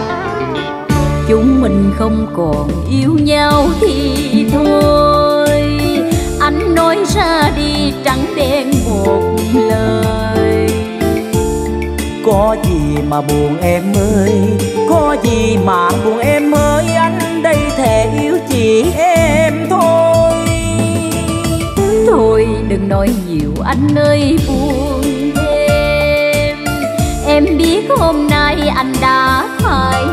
Chúng mình không còn yêu nhau thì thôi. Anh nói ra đi trắng đen một lời. Có gì mà buồn em ơi Có gì mà buồn em ơi Anh đây thề yêu chỉ em thôi. Thôi đừng nói nhiều anh ơi buồn thêm Em biết hôm nay anh đã thay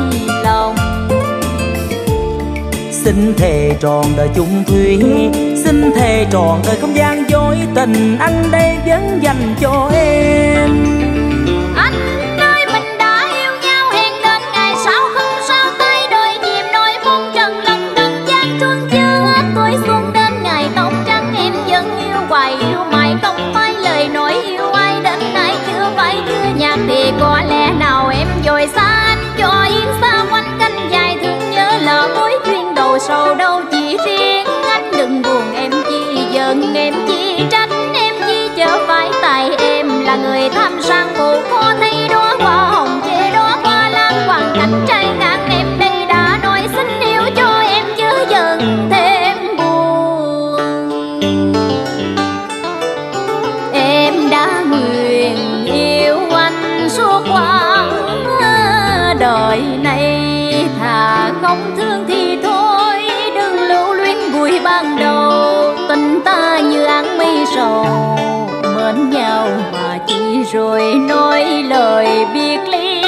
Xin thề tròn đời chung thủy. Xin thề tròn đời không gian dối tình, Anh đây vẫn dành cho em. Rồi nói lời biệt ly.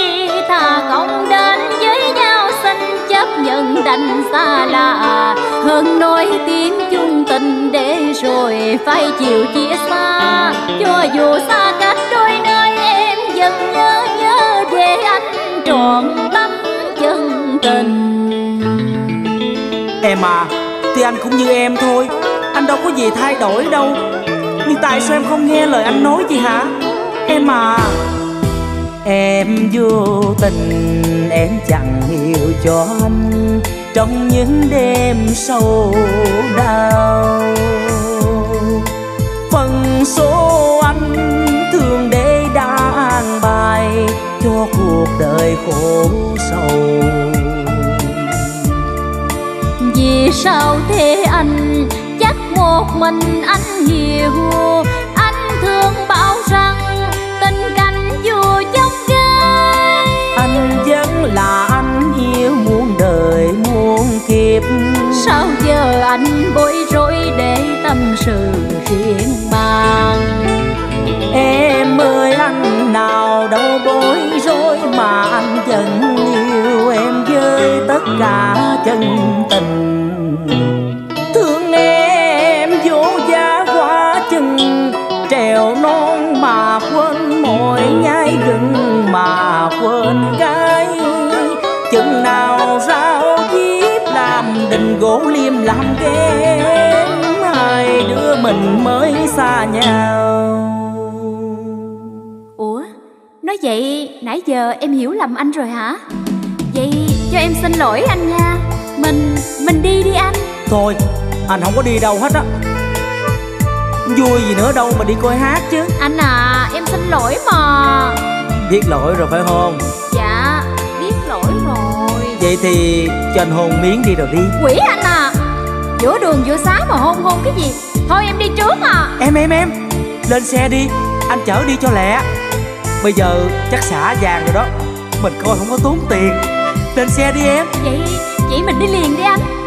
Thà không đến với nhau, xin chấp nhận đành xa lạ. Hơn nói tiếng chung tình để rồi phải chịu chia xa. Cho dù xa cách đôi nơi, em vẫn nhớ nhớ về anh trọn tâm chân tình. Em à Thì anh cũng như em thôi. Anh đâu có gì thay đổi đâu. Nhưng tại sao em không nghe lời anh nói gì hả? Em à Em vô tình, Em chẳng hiểu cho anh Trong những đêm sâu đau. Phần số anh thường để đã an bài Cho cuộc đời khổ sầu. Vì sao thế anh? Chắc một mình anh hiểu Anh thương bảo rằng cả chân tình. Thương em vô giá quá chừng Trèo non mà quên mỏi nhai gừng mà quên gái Chừng nào rao kiếp làm đình gỗ liêm làm kem Hai đứa mình mới xa nhau. Ủa, Nói vậy nãy giờ em hiểu lầm anh rồi hả? Vậy cho em xin lỗi anh nha. Mình mình đi đi anh. Thôi anh không có đi đâu hết á. Vui gì nữa đâu mà đi coi hát chứ. Anh à em xin lỗi mà. Biết lỗi rồi phải không? Dạ biết lỗi rồi. Vậy thì cho anh hôn miếng đi rồi đi. Quỷ anh à. Giữa đường giữa xá mà hôn hôn cái gì? Thôi em đi trước à Em em em. Lên xe đi. Anh chở đi cho lẹ. Bây giờ chắc xả vàng rồi đó. Mình coi không có tốn tiền lên xe đi em. Vậy vậy mình đi liền đi anh Anh.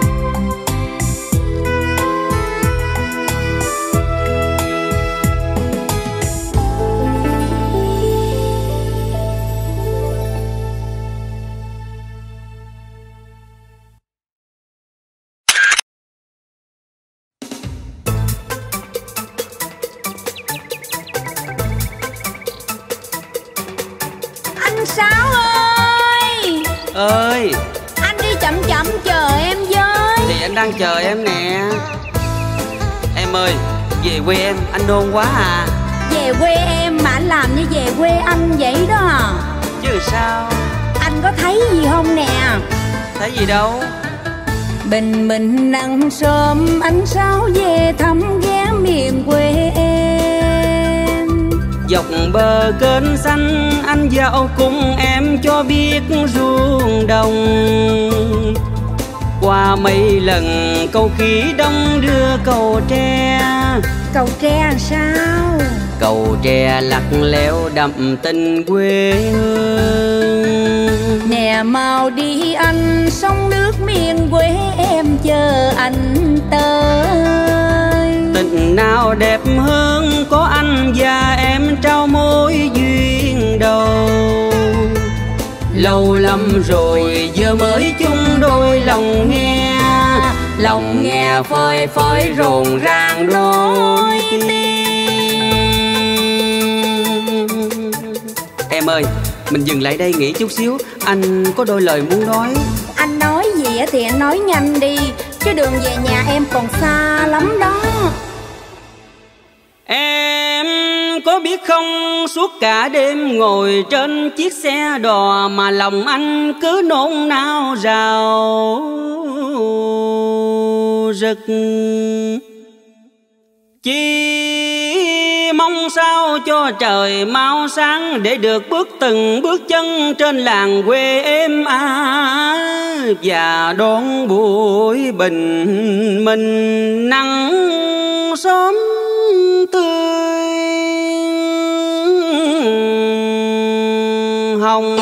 Quê em anh nôn quá à. Về quê em mà anh làm như về quê anh vậy đó à. Chứ sao? Anh có thấy gì không nè? Thấy gì đâu. Bình minh nắng sớm ánh sao về thăm ghé miền quê em. Dọc bờ kênh xanh anh dạo cùng em cho biết ruộng đồng. Qua mấy lần câu khí đông đưa cầu tre Cầu tre sao? Cầu tre lắc léo đậm tình quê hương. Nè mau đi anh sông nước miền quê em chờ anh tới. Tình nào đẹp hơn có anh và em trao mối duyên đầu. Lâu lắm rồi giờ mới chung đôi lòng nghe lòng nghe phơi phới rộn ràng đôi tim. Em ơi mình dừng lại đây nghỉ chút xíu. Anh có đôi lời muốn nói. Anh nói gì á thì anh nói nhanh đi Chứ đường về nhà em còn xa lắm đó. Em có biết không suốt cả đêm ngồi trên chiếc xe đò mà lòng anh cứ nôn nao rào rực. Chỉ mong sao cho trời mau sáng để được bước từng bước chân trên làng quê em á và đón buổi bình minh. Nắng sớm tươi hồng.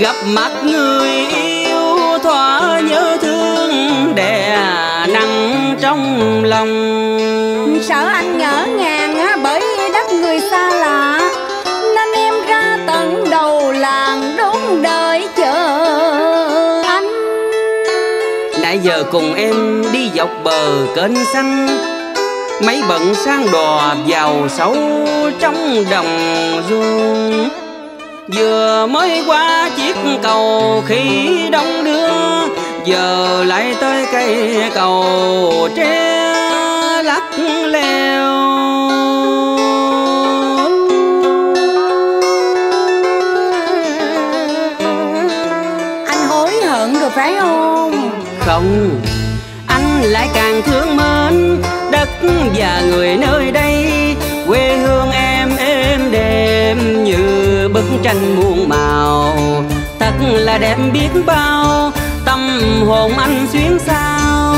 Gặp mặt người thỏa nhớ thương đè nặng trong lòng. Sợ anh ngỡ ngàng á bởi đất người xa lạ. Nên em ra tận đầu làng đón đợi chờ anh. Nãy giờ cùng em đi dọc bờ kênh xanh mấy bận sang đò vào sâu trong đồng ruộng Vừa mới qua chiếc cầu khi đông đưa Giờ lại tới cây cầu tre lắc leo. Anh hối hận rồi phải không? Không Anh lại càng thương mến Đất và người nơi đây. Quê hương em êm đềm Như tranh muôn màu. Thật là đẹp biết bao Tâm hồn anh xuyến sao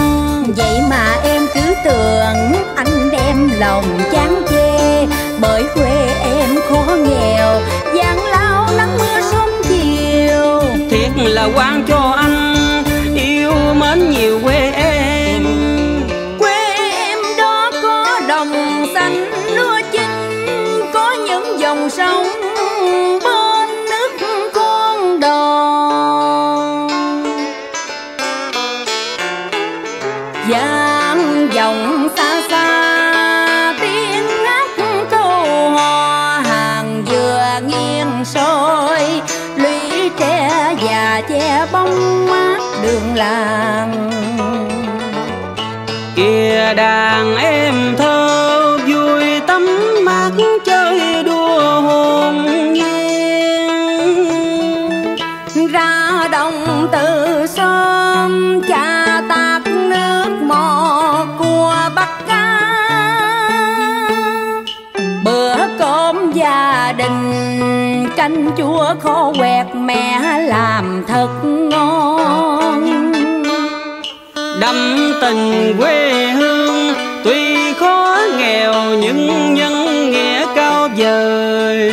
Vậy mà em cứ tưởng anh đem lòng chán chê Bởi quê em khó nghèo gian lao nắng mưa sớm chiều. Thiệt là quan cho đường Kìa đàn em thơ vui tắm mát chơi đùa hồn nhiên. Ra đồng từ sớm, cha tạt nước mò cua bắt cá bữa cơm gia đình canh chua kho quẹt mẹ làm thật ngon đậm tình quê hương. Tuy khó nghèo, nhưng nhân nghĩa cao vời.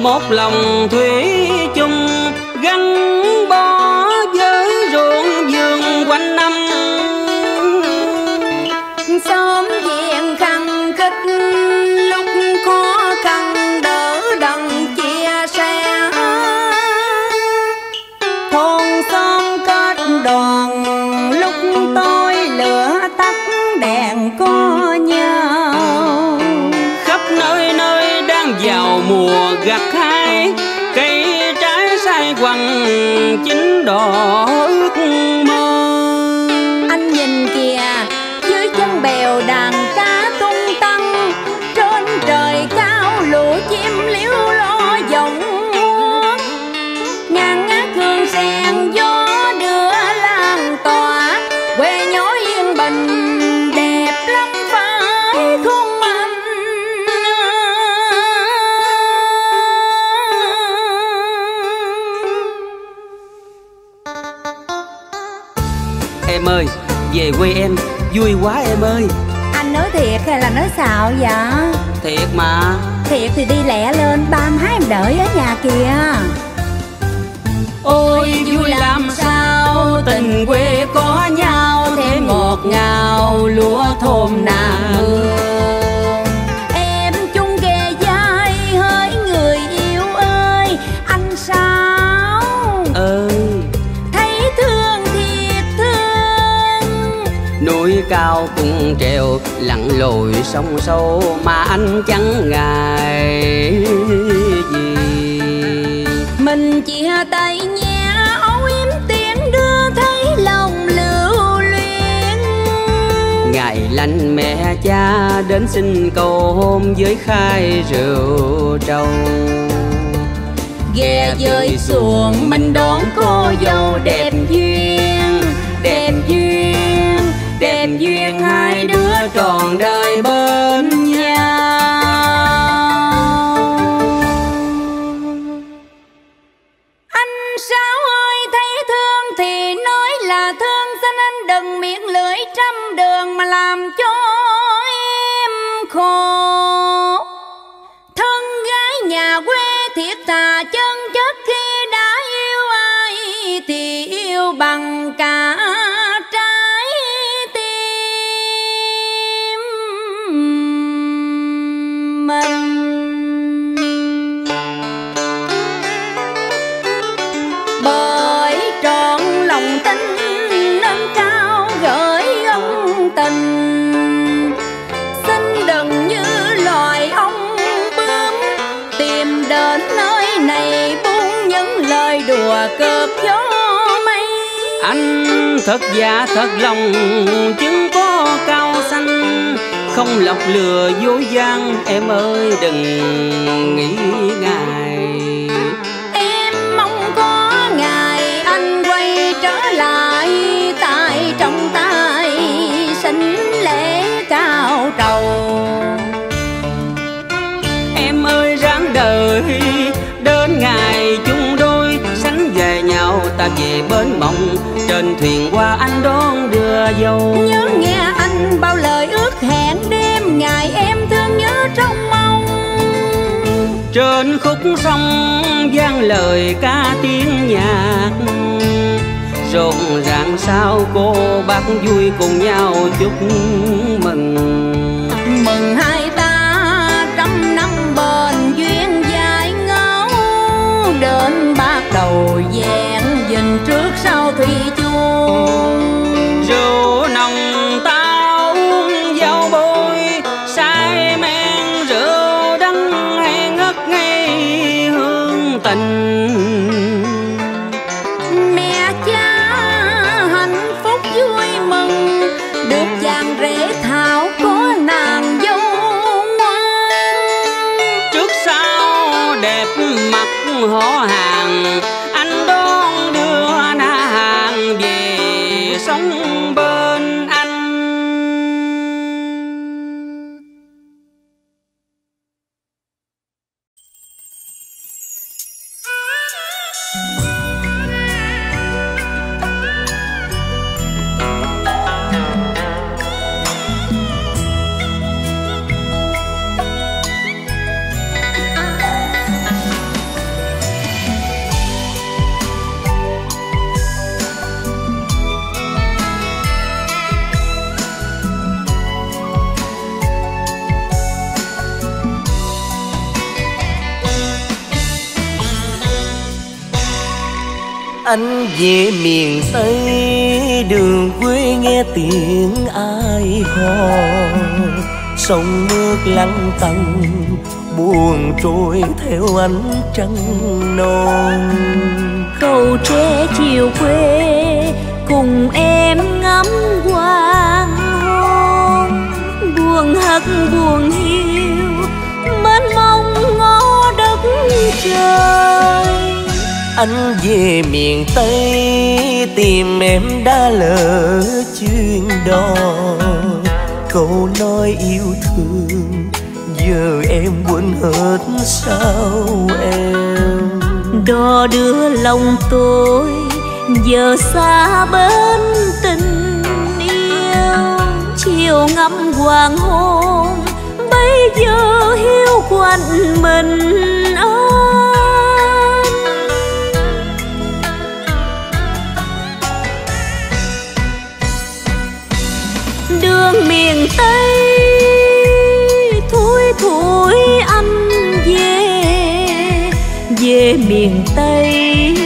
Một lòng thủy chín vui quá em ơi. Anh nói thiệt hay là nói xạo vậy? Thiệt mà. Thiệt thì đi lẹ lên ba má em đợi ở nhà kìa. Ôi vui làm sao? Tình quê có nhau thêm ngọt ngào lúa thơm nàng hương cao cũng treo lặn lội sông sâu mà anh chẳng ngại gì. Mình chia tay nhé âu yếm tiếng đưa thấy lòng lưu luyến. Ngày lành mẹ cha đến xin cầu hôn với khai rượu trầu. Ghe dơi xuồng mình đón cô dâu Đẹp duyên, đẹp duyên hai đứa tròn đời bên cợp gió mây. Anh thật giả thật lòng chứng có cao xanh. Không lọc lừa dối gian em ơi đừng nghĩ ngại. Em mong có ngày anh quay trở lại tại trong tay sinh lễ cao trầu. Em ơi ráng đời đến ta về bến mộng. Trên thuyền qua anh đón đưa dâu. Nhớ nghe anh bao lời ước hẹn đêm ngày em thương nhớ trong mong. Trên khúc sông vang lời ca tiếng nhạc. Rộn ràng sao cô bác vui cùng nhau chúc mừng. Mừng hai ta trăm năm bền duyên dài ngấu đến bắt đầu dình trước sau thì chung rượu nồng tao uống dao bôi say men rượu đắng hay ngất ngây hương tình. Mẹ cha hạnh phúc vui mừng, được chàng rể thảo có nàng dâu ngoan. Trước sau đẹp mặt họ hàng về miền tây, đường quê nghe tiếng ai hò. Sông nước lăn tăn buồn trôi theo ánh trăng non. Cầu tre chiều quê, cùng em ngắm hoàng hôn. Buồn hắt buồn hiu mến mong ngó đất trời anh về miền tây tìm em đã lỡ chuyên đò câu nói yêu thương, giờ em quên hết sao em? Đò đưa lòng tôi, giờ xa bên tình yêu. Chiều ngắm hoàng hôn, bây giờ hiu quạnh mình. Miền tây thui thui anh về về miền tây.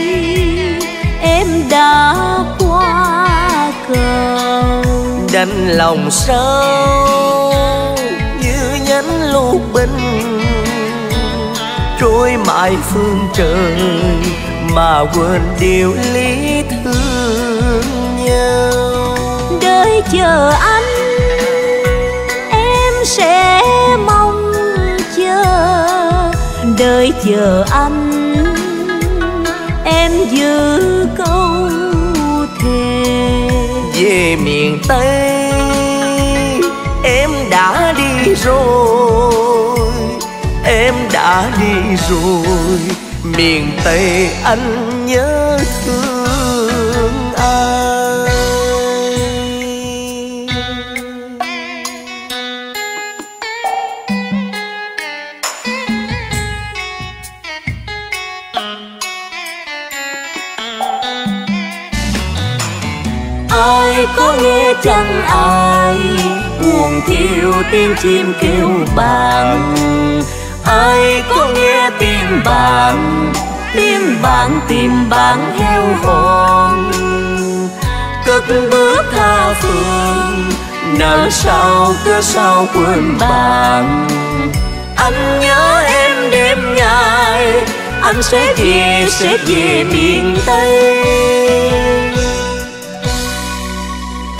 Em đã qua cầu. Đành lòng sao như nhánh lục bình trôi mãi phương trời mà quên điều lý thương nhau. Đời chờ anh sẽ mong chờ đời chờ anh. Em giữ câu thề. Về miền tây, em đã đi rồi, em đã đi rồi. Miền tây anh nhớ thương thiêu tiếng chim kêu bạn ai có nghe tiếng bạn tiếng bạn tìm bạn heo hồn cất bước tha phương nàng sao cớ sao quên bạn anh nhớ em đêm ngày, anh sẽ về sẽ về miền tây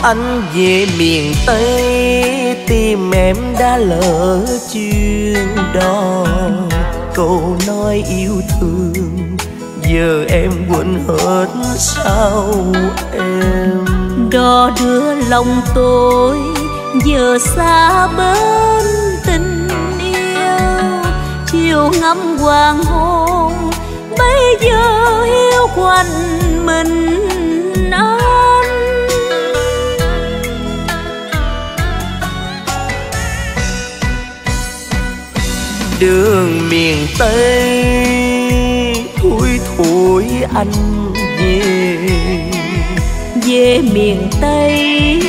anh về miền tây, tim em đã lỡ chuyện đó câu nói yêu thương, giờ em quên hết sao em? Đò đưa lòng tôi, giờ xa bên tình yêu. Chiều ngắm hoàng hôn, bây giờ hiu quanh mình anh. Đường miền tây. Thui thủi anh về. Về miền tây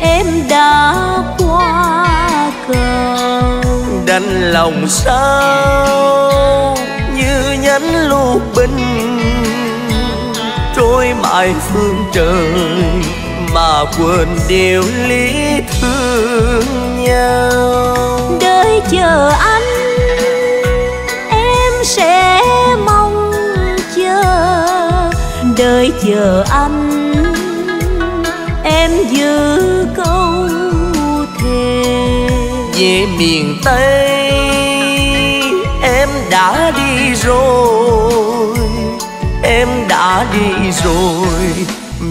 em đã qua cầu. Đành lòng sao như nhánh lục bình. Trôi mãi phương trời mà quên điều lý thương nhau. Đợi chờ anh em sẽ mong chờ. Đợi chờ anh em giữ câu thề. Về miền tây em đã đi rồi. Em đã đi rồi.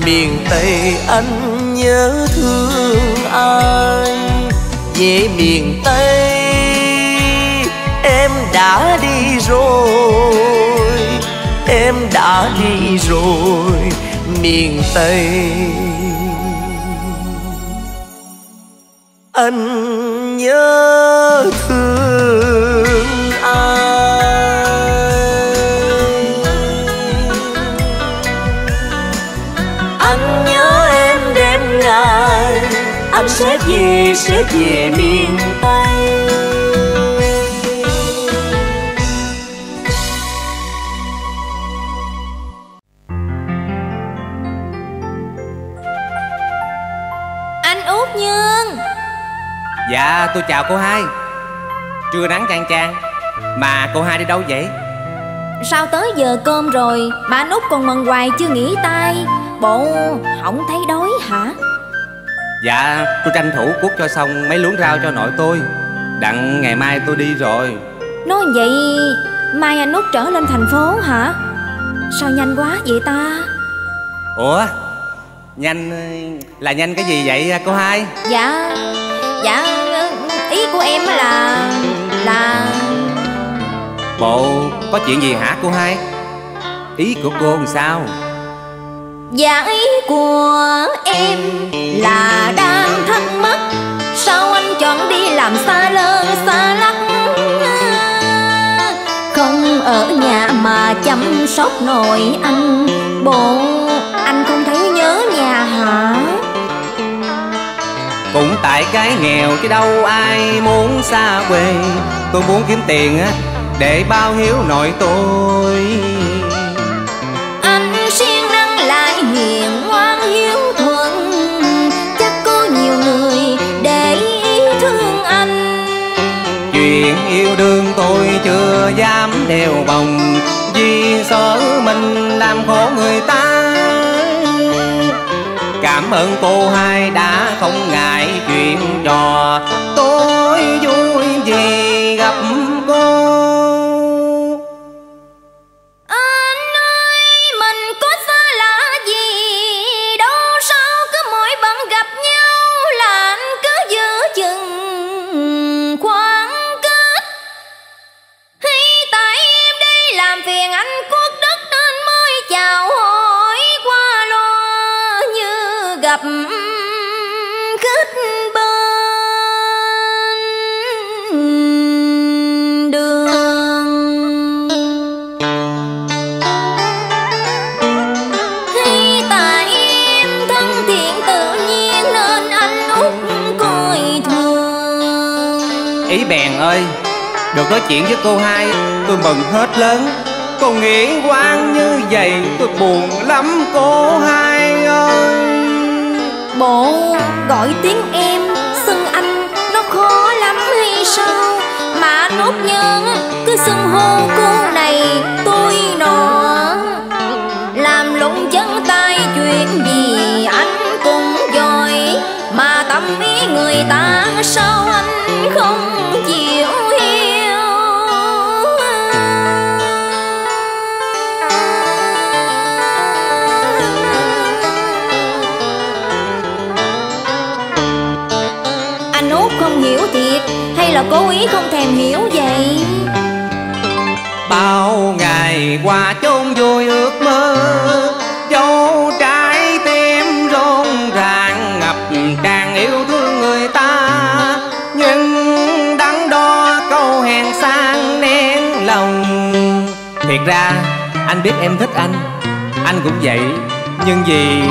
Miền tây anh nhớ thương ai về miền tây. Em đã đi rồi, em đã đi rồi miền tây. Anh nhớ thương ai? Anh nhớ em đêm ngày, anh sẽ về sẽ về miền tây. Anh Út Nhân. Dạ tôi chào cô hai. Trưa nắng chang chang Mà cô hai đi đâu vậy? Sao tới giờ cơm rồi Mà anh Út còn mần hoài chưa nghỉ tay? Bộ không thấy đói hả Dạ tôi tranh thủ cuốc cho xong mấy luống rau cho nội tôi. Đặng ngày mai tôi đi rồi. Nói vậy Mai anh Út trở lên thành phố hả? Sao nhanh quá vậy ta? Ủa Nhanh là nhanh cái gì vậy cô hai? Dạ Dạ Ý của em là Là Bộ có chuyện gì hả cô hai? Ý của cô làm sao Dạ giải của em Là đang thắc mắc, Sao anh chọn đi làm xa lơ, xa lắc? Không ở nhà mà chăm sóc nội anh Bộ anh không thấy nhớ nhà hả? Cũng tại cái nghèo chứ đâu ai muốn xa quê. Tôi muốn kiếm tiền á, để bao hiếu nội tôi. Dám đeo vòng Vì sợ mình làm khổ người ta. Cảm ơn cô hai đã không ngại chuyện trò ơi. Được nói chuyện với cô hai, Tôi mừng hết lớn. Còn nghĩ quan như vậy, Tôi buồn lắm, cô hai ơi. Bộ gọi tiếng em, xưng anh, nó khó lắm hay sao? Mà nốt út nhân cứ cứ xưng hô cô này, tôi nọ làm lụng chân tay chuyện gì, anh cũng giỏi. Mà tâm ý người ta, sao anh không chịu? Là cố ý không thèm hiểu vậy? Bao ngày qua chôn vui ước mơ, dấu trái tim rôn ràng ngập tràn yêu thương người ta. Nhưng đắn đo câu hèn sang nén lòng. Thiệt ra, anh biết em thích anh anh cũng vậy, nhưng vì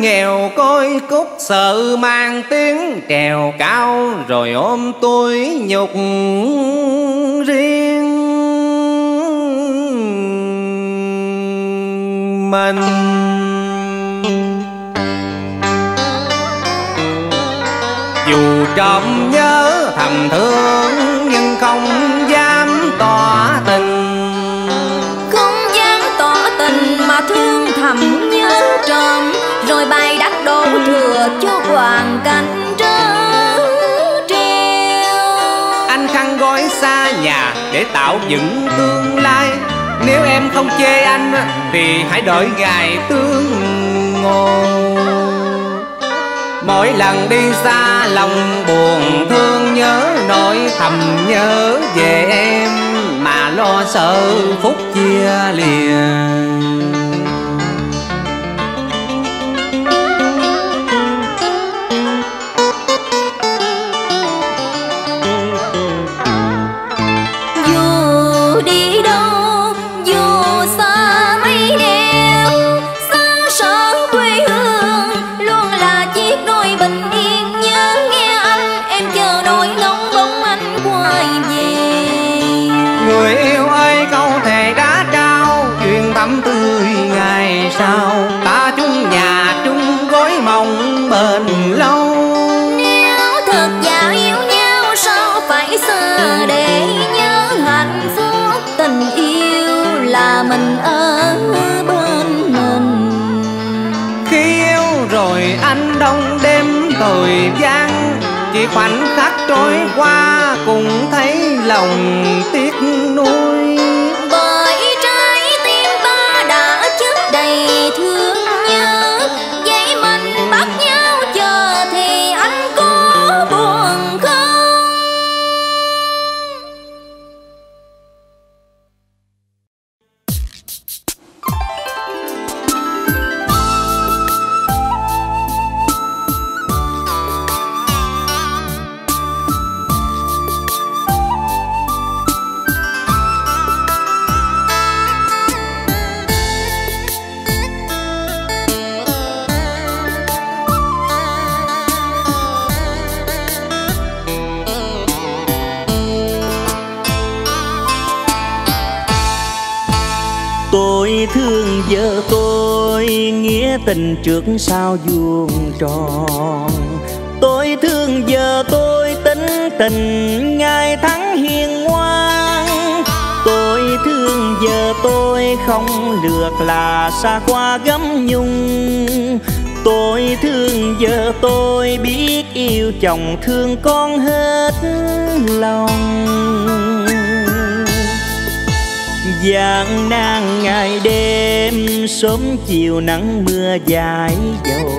nghèo coi cúc Sợ mang tiếng trèo cao, Rồi ôm tôi nhục riêng mình. Dù trộm nhớ thầm thương, nhưng không dám tỏ tình. Rồi bay đặt đổ thừa cho hoàng cảnh trơ treo. Anh khăn gói xa nhà để tạo dựng tương lai. Nếu em không chê anh, thì hãy đợi ngày tương ngộ mỗi lần đi xa, lòng buồn thương nhớ nỗi thầm nhớ về em mà lo sợ phút chia liền rồi anh đông đêm thời gian. Chỉ khoảnh khắc trôi qua cũng thấy lòng tiếc nuối. Tình trước sao vuông tròn. Tôi thương giờ tôi tính tình ngày tháng hiền ngoan. Tôi thương giờ tôi không được là xa qua gấm nhung. Tôi thương giờ tôi biết yêu chồng thương con hết lòng gian nan ngày đêm, sớm chiều nắng mưa dài dầu.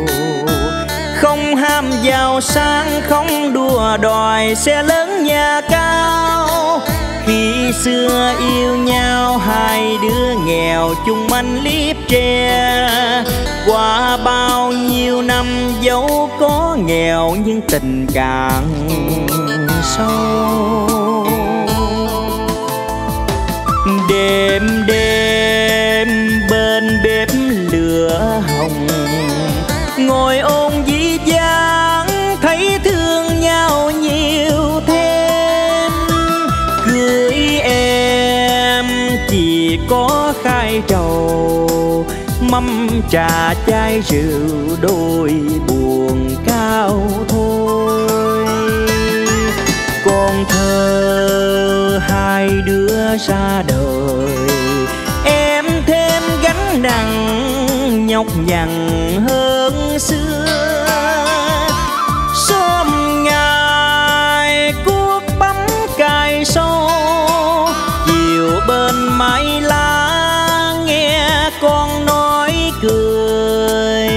Không ham giàu sang, không đua đòi xe lớn nhà cao. Khi xưa yêu nhau, hai đứa nghèo chung manh liếp tre. Qua bao nhiêu năm, dẫu có nghèo, nhưng tình càng sâu. Đêm bên bếp lửa hồng. Ngồi ôn dĩ dáng, thấy thương nhau nhiều thêm. Cưới em chỉ có khai trầu, mâm trà chai rượu đôi buồn cao thôi. Con thơ hai đứa ra đời đằng nhọc nhằn hơn xưa. Sớm ngày cuốc bấm cài sâu chiều bên mái lá nghe con nói cười.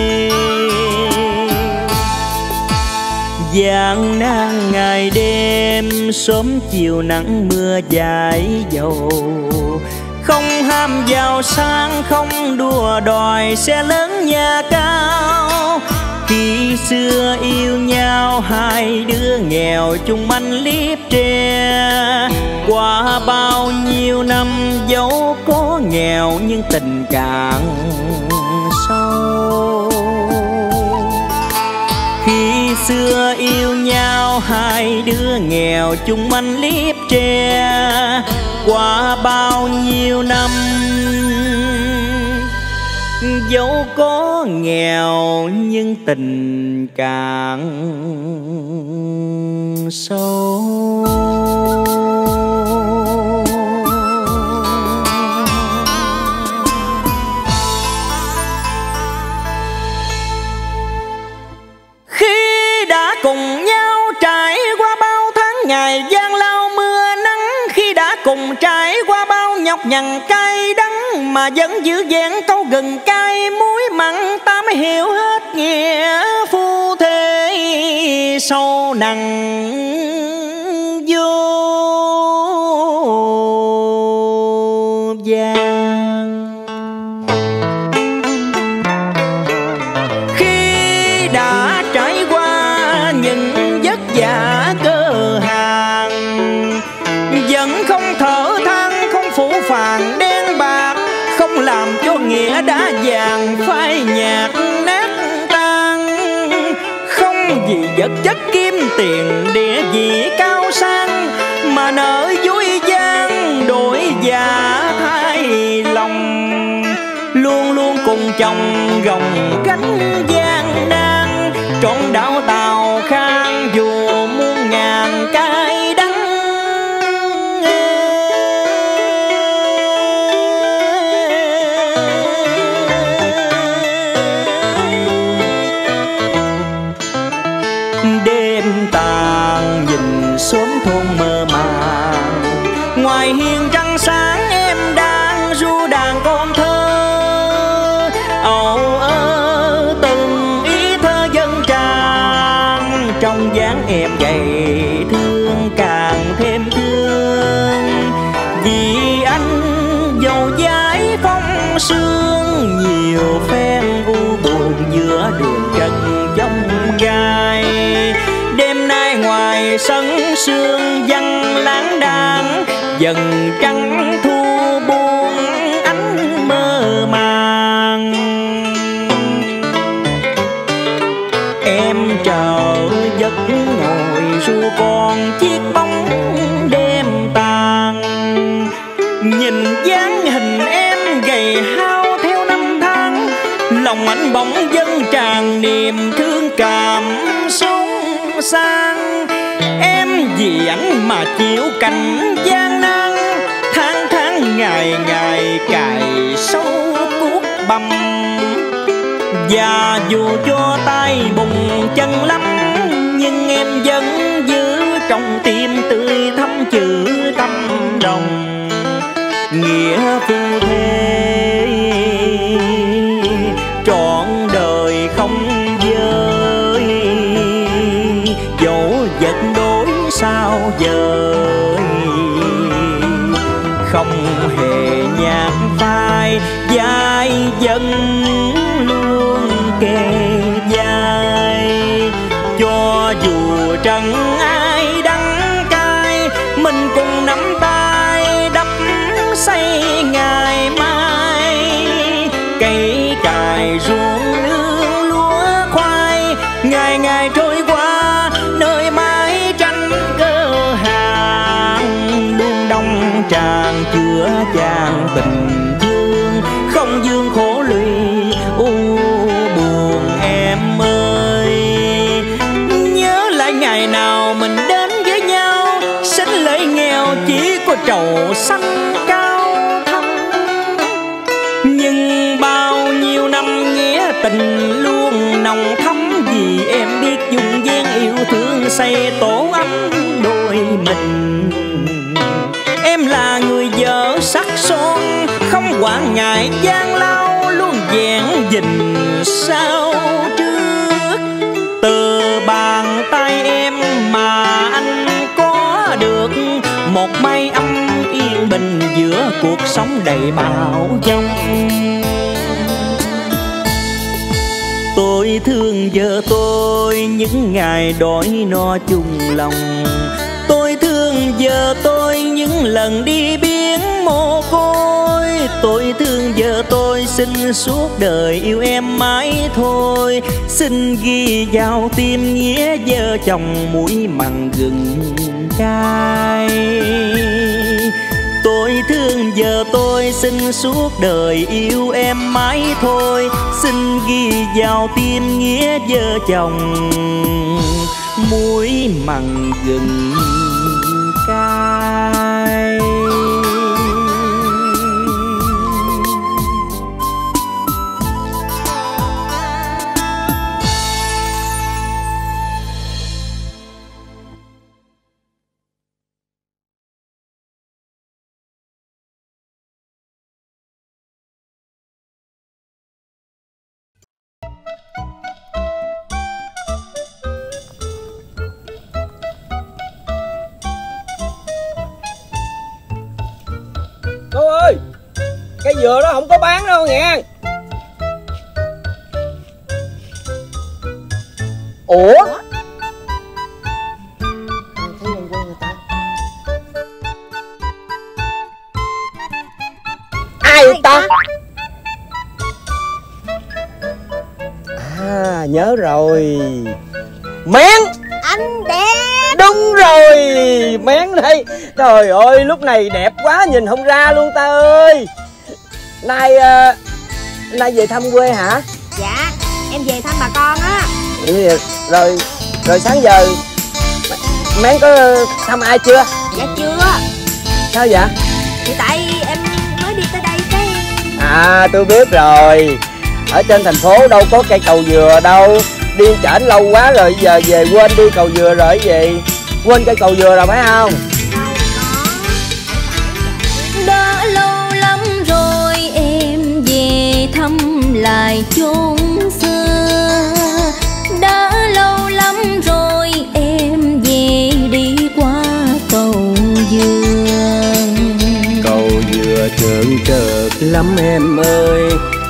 Gian nan ngày đêm, sớm chiều nắng mưa dài dầu không ham giàu sang, không đùa đòi xe lớn nhà cao. Khi xưa yêu nhau, hai đứa nghèo chung manh liếp tre. Qua bao nhiêu năm, dẫu có nghèo, nhưng tình càng sâu. Khi xưa yêu nhau, hai đứa nghèo chung manh liếp tre qua bao nhiêu năm, dẫu có nghèo nhưng tình càng sâu. Khi đã cùng nhau trải qua bao tháng ngày gian lao cùng trải qua bao nhọc nhằn cay đắng mà vẫn giữ vẹn câu gừng cay muối mặn, ta mới hiểu hết nghĩa phu thế sâu nặng vô. Tiền địa vị cao sang, mà nợ vui gian đổi già hai lòng. Luôn luôn cùng chồng gồng cánh gian nan trọn đảo tàu khang dù dần trăng vì anh mà chịu cảnh gian nan, tháng tháng ngày ngày cài sâu cuốc bầm. Và dù cho tay bùng chân lắm, nhưng em vẫn giữ trong tim tươi thắm chữ tâm đồng nghĩa phu thế dời không hề nhạt vai dai dân trầu xanh cao thắm nhưng bao nhiêu năm nghĩa tình luôn nồng thắm, vì em biết dùng gian yêu thương xây tổ ấm đôi mình. Em là người vợ sắc son, không quản ngại gian lao, luôn vẹn dình sao. Giữa cuộc sống đầy bão giông tôi thương vợ tôi, những ngày đói no chung lòng. Tôi thương vợ tôi, những lần đi biển mồ côi. Tôi thương vợ tôi, xin suốt đời yêu em mãi thôi. Xin ghi vào tim nghĩa vợ chồng mũi mặn gừng cay tôi thương giờ tôi, xin suốt đời yêu em mãi thôi. Xin ghi vào tim nghĩa vợ chồng. Muối mặn gừng cay. Ơi lúc này đẹp quá nhìn không ra luôn ta ơi. Nay ờ, Nay về thăm quê hả? Dạ em về thăm bà con á. Ừ, Rồi Rồi sáng giờ Mén có thăm ai chưa? Dạ chưa. Sao vậy? Thì tại em mới đi tới đây cái. À tôi biết rồi. Ở trên thành phố đâu có cây cầu dừa đâu. Đi chảnh lâu quá rồi giờ về quên đi cầu dừa rồi gì? Quên cây cầu dừa rồi phải không lại chốn xưa. Đã lâu lắm rồi em về đi qua cầu dừa cầu dừa trơn trượt lắm em ơi,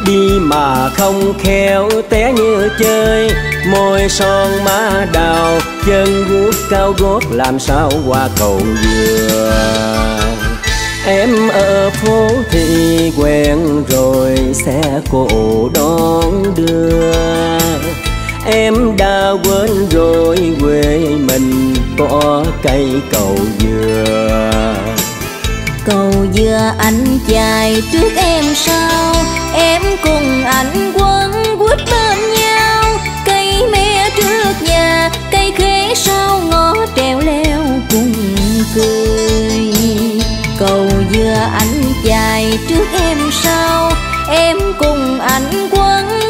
đi mà không khéo té như chơi. Môi son má đào, chân guốc cao gót làm sao qua cầu dừa em ở phố thì quen rồi xe cộ đón đưa. Em đã quên rồi quê mình có cây cầu dừa. Cầu dừa anh dài trước em sau, Em cùng anh quấn quýt bên nhau. Cây me trước nhà, Cây khế sau ngõ trèo leo cùng cười. Cầu dừa anh dài trước em sau Em cùng anh quấn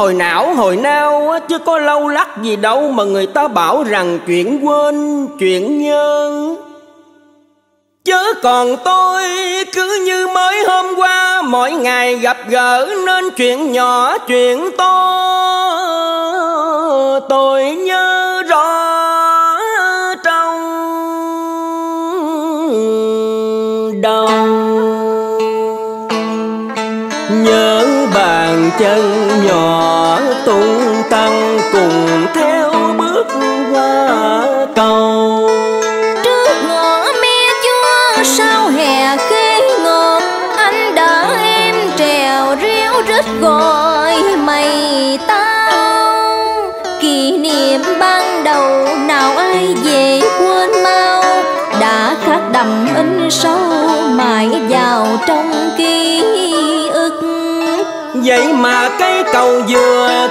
hồi não, hồi nao chứ có lâu lắc gì đâu mà người ta bảo rằng chuyện quên, chuyện nhớ. Chớ còn tôi cứ như mới hôm qua, Mỗi ngày gặp gỡ nên chuyện nhỏ, chuyện to. Tôi nhớ rõ trong đầu. Nhớ bàn chân tung tăng cùng theo bước qua cầu.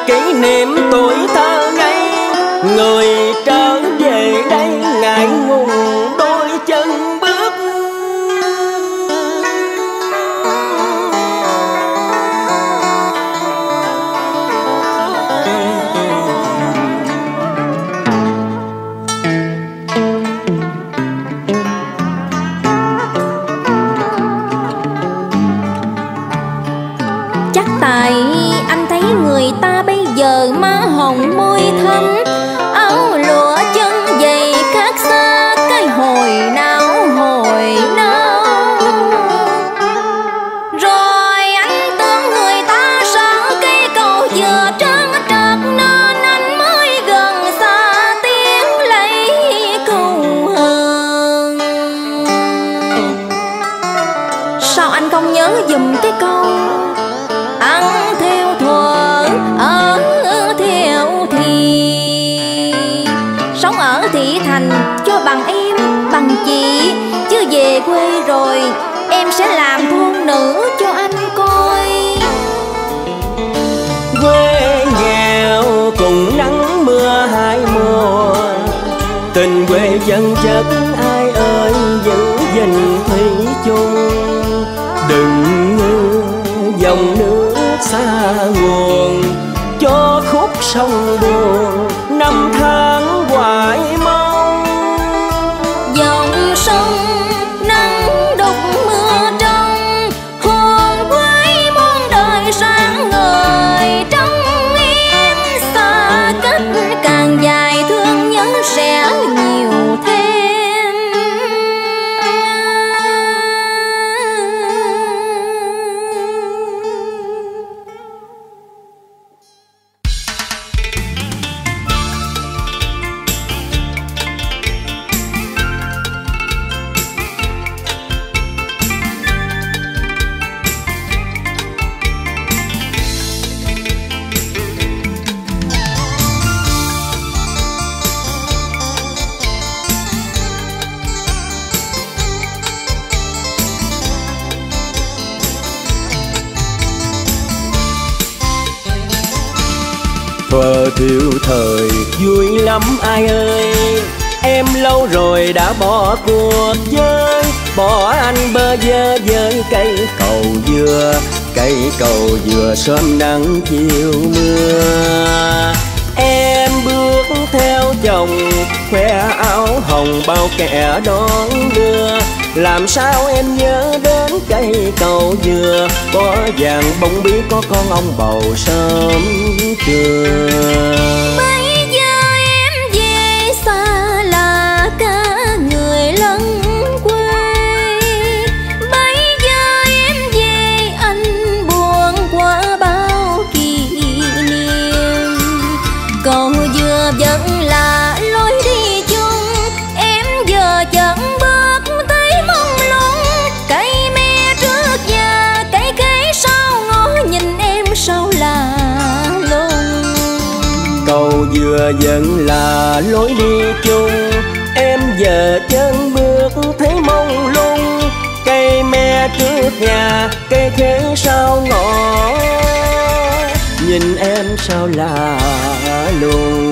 kỷ niệm tuổi thơ ngây người trai ơi Em lâu rồi đã bỏ cuộc chơi, Bỏ anh bơ vơ với cây cầu dừa Cây cầu dừa sớm nắng chiều mưa. Em bước theo chồng Khoe áo hồng bao kẻ đón đưa. Làm sao em nhớ đến cây cầu dừa Có vàng bông bí có con ông bầu sớm chưa? nhà cây thế sao ngõ nhìn em sao lạ lùng?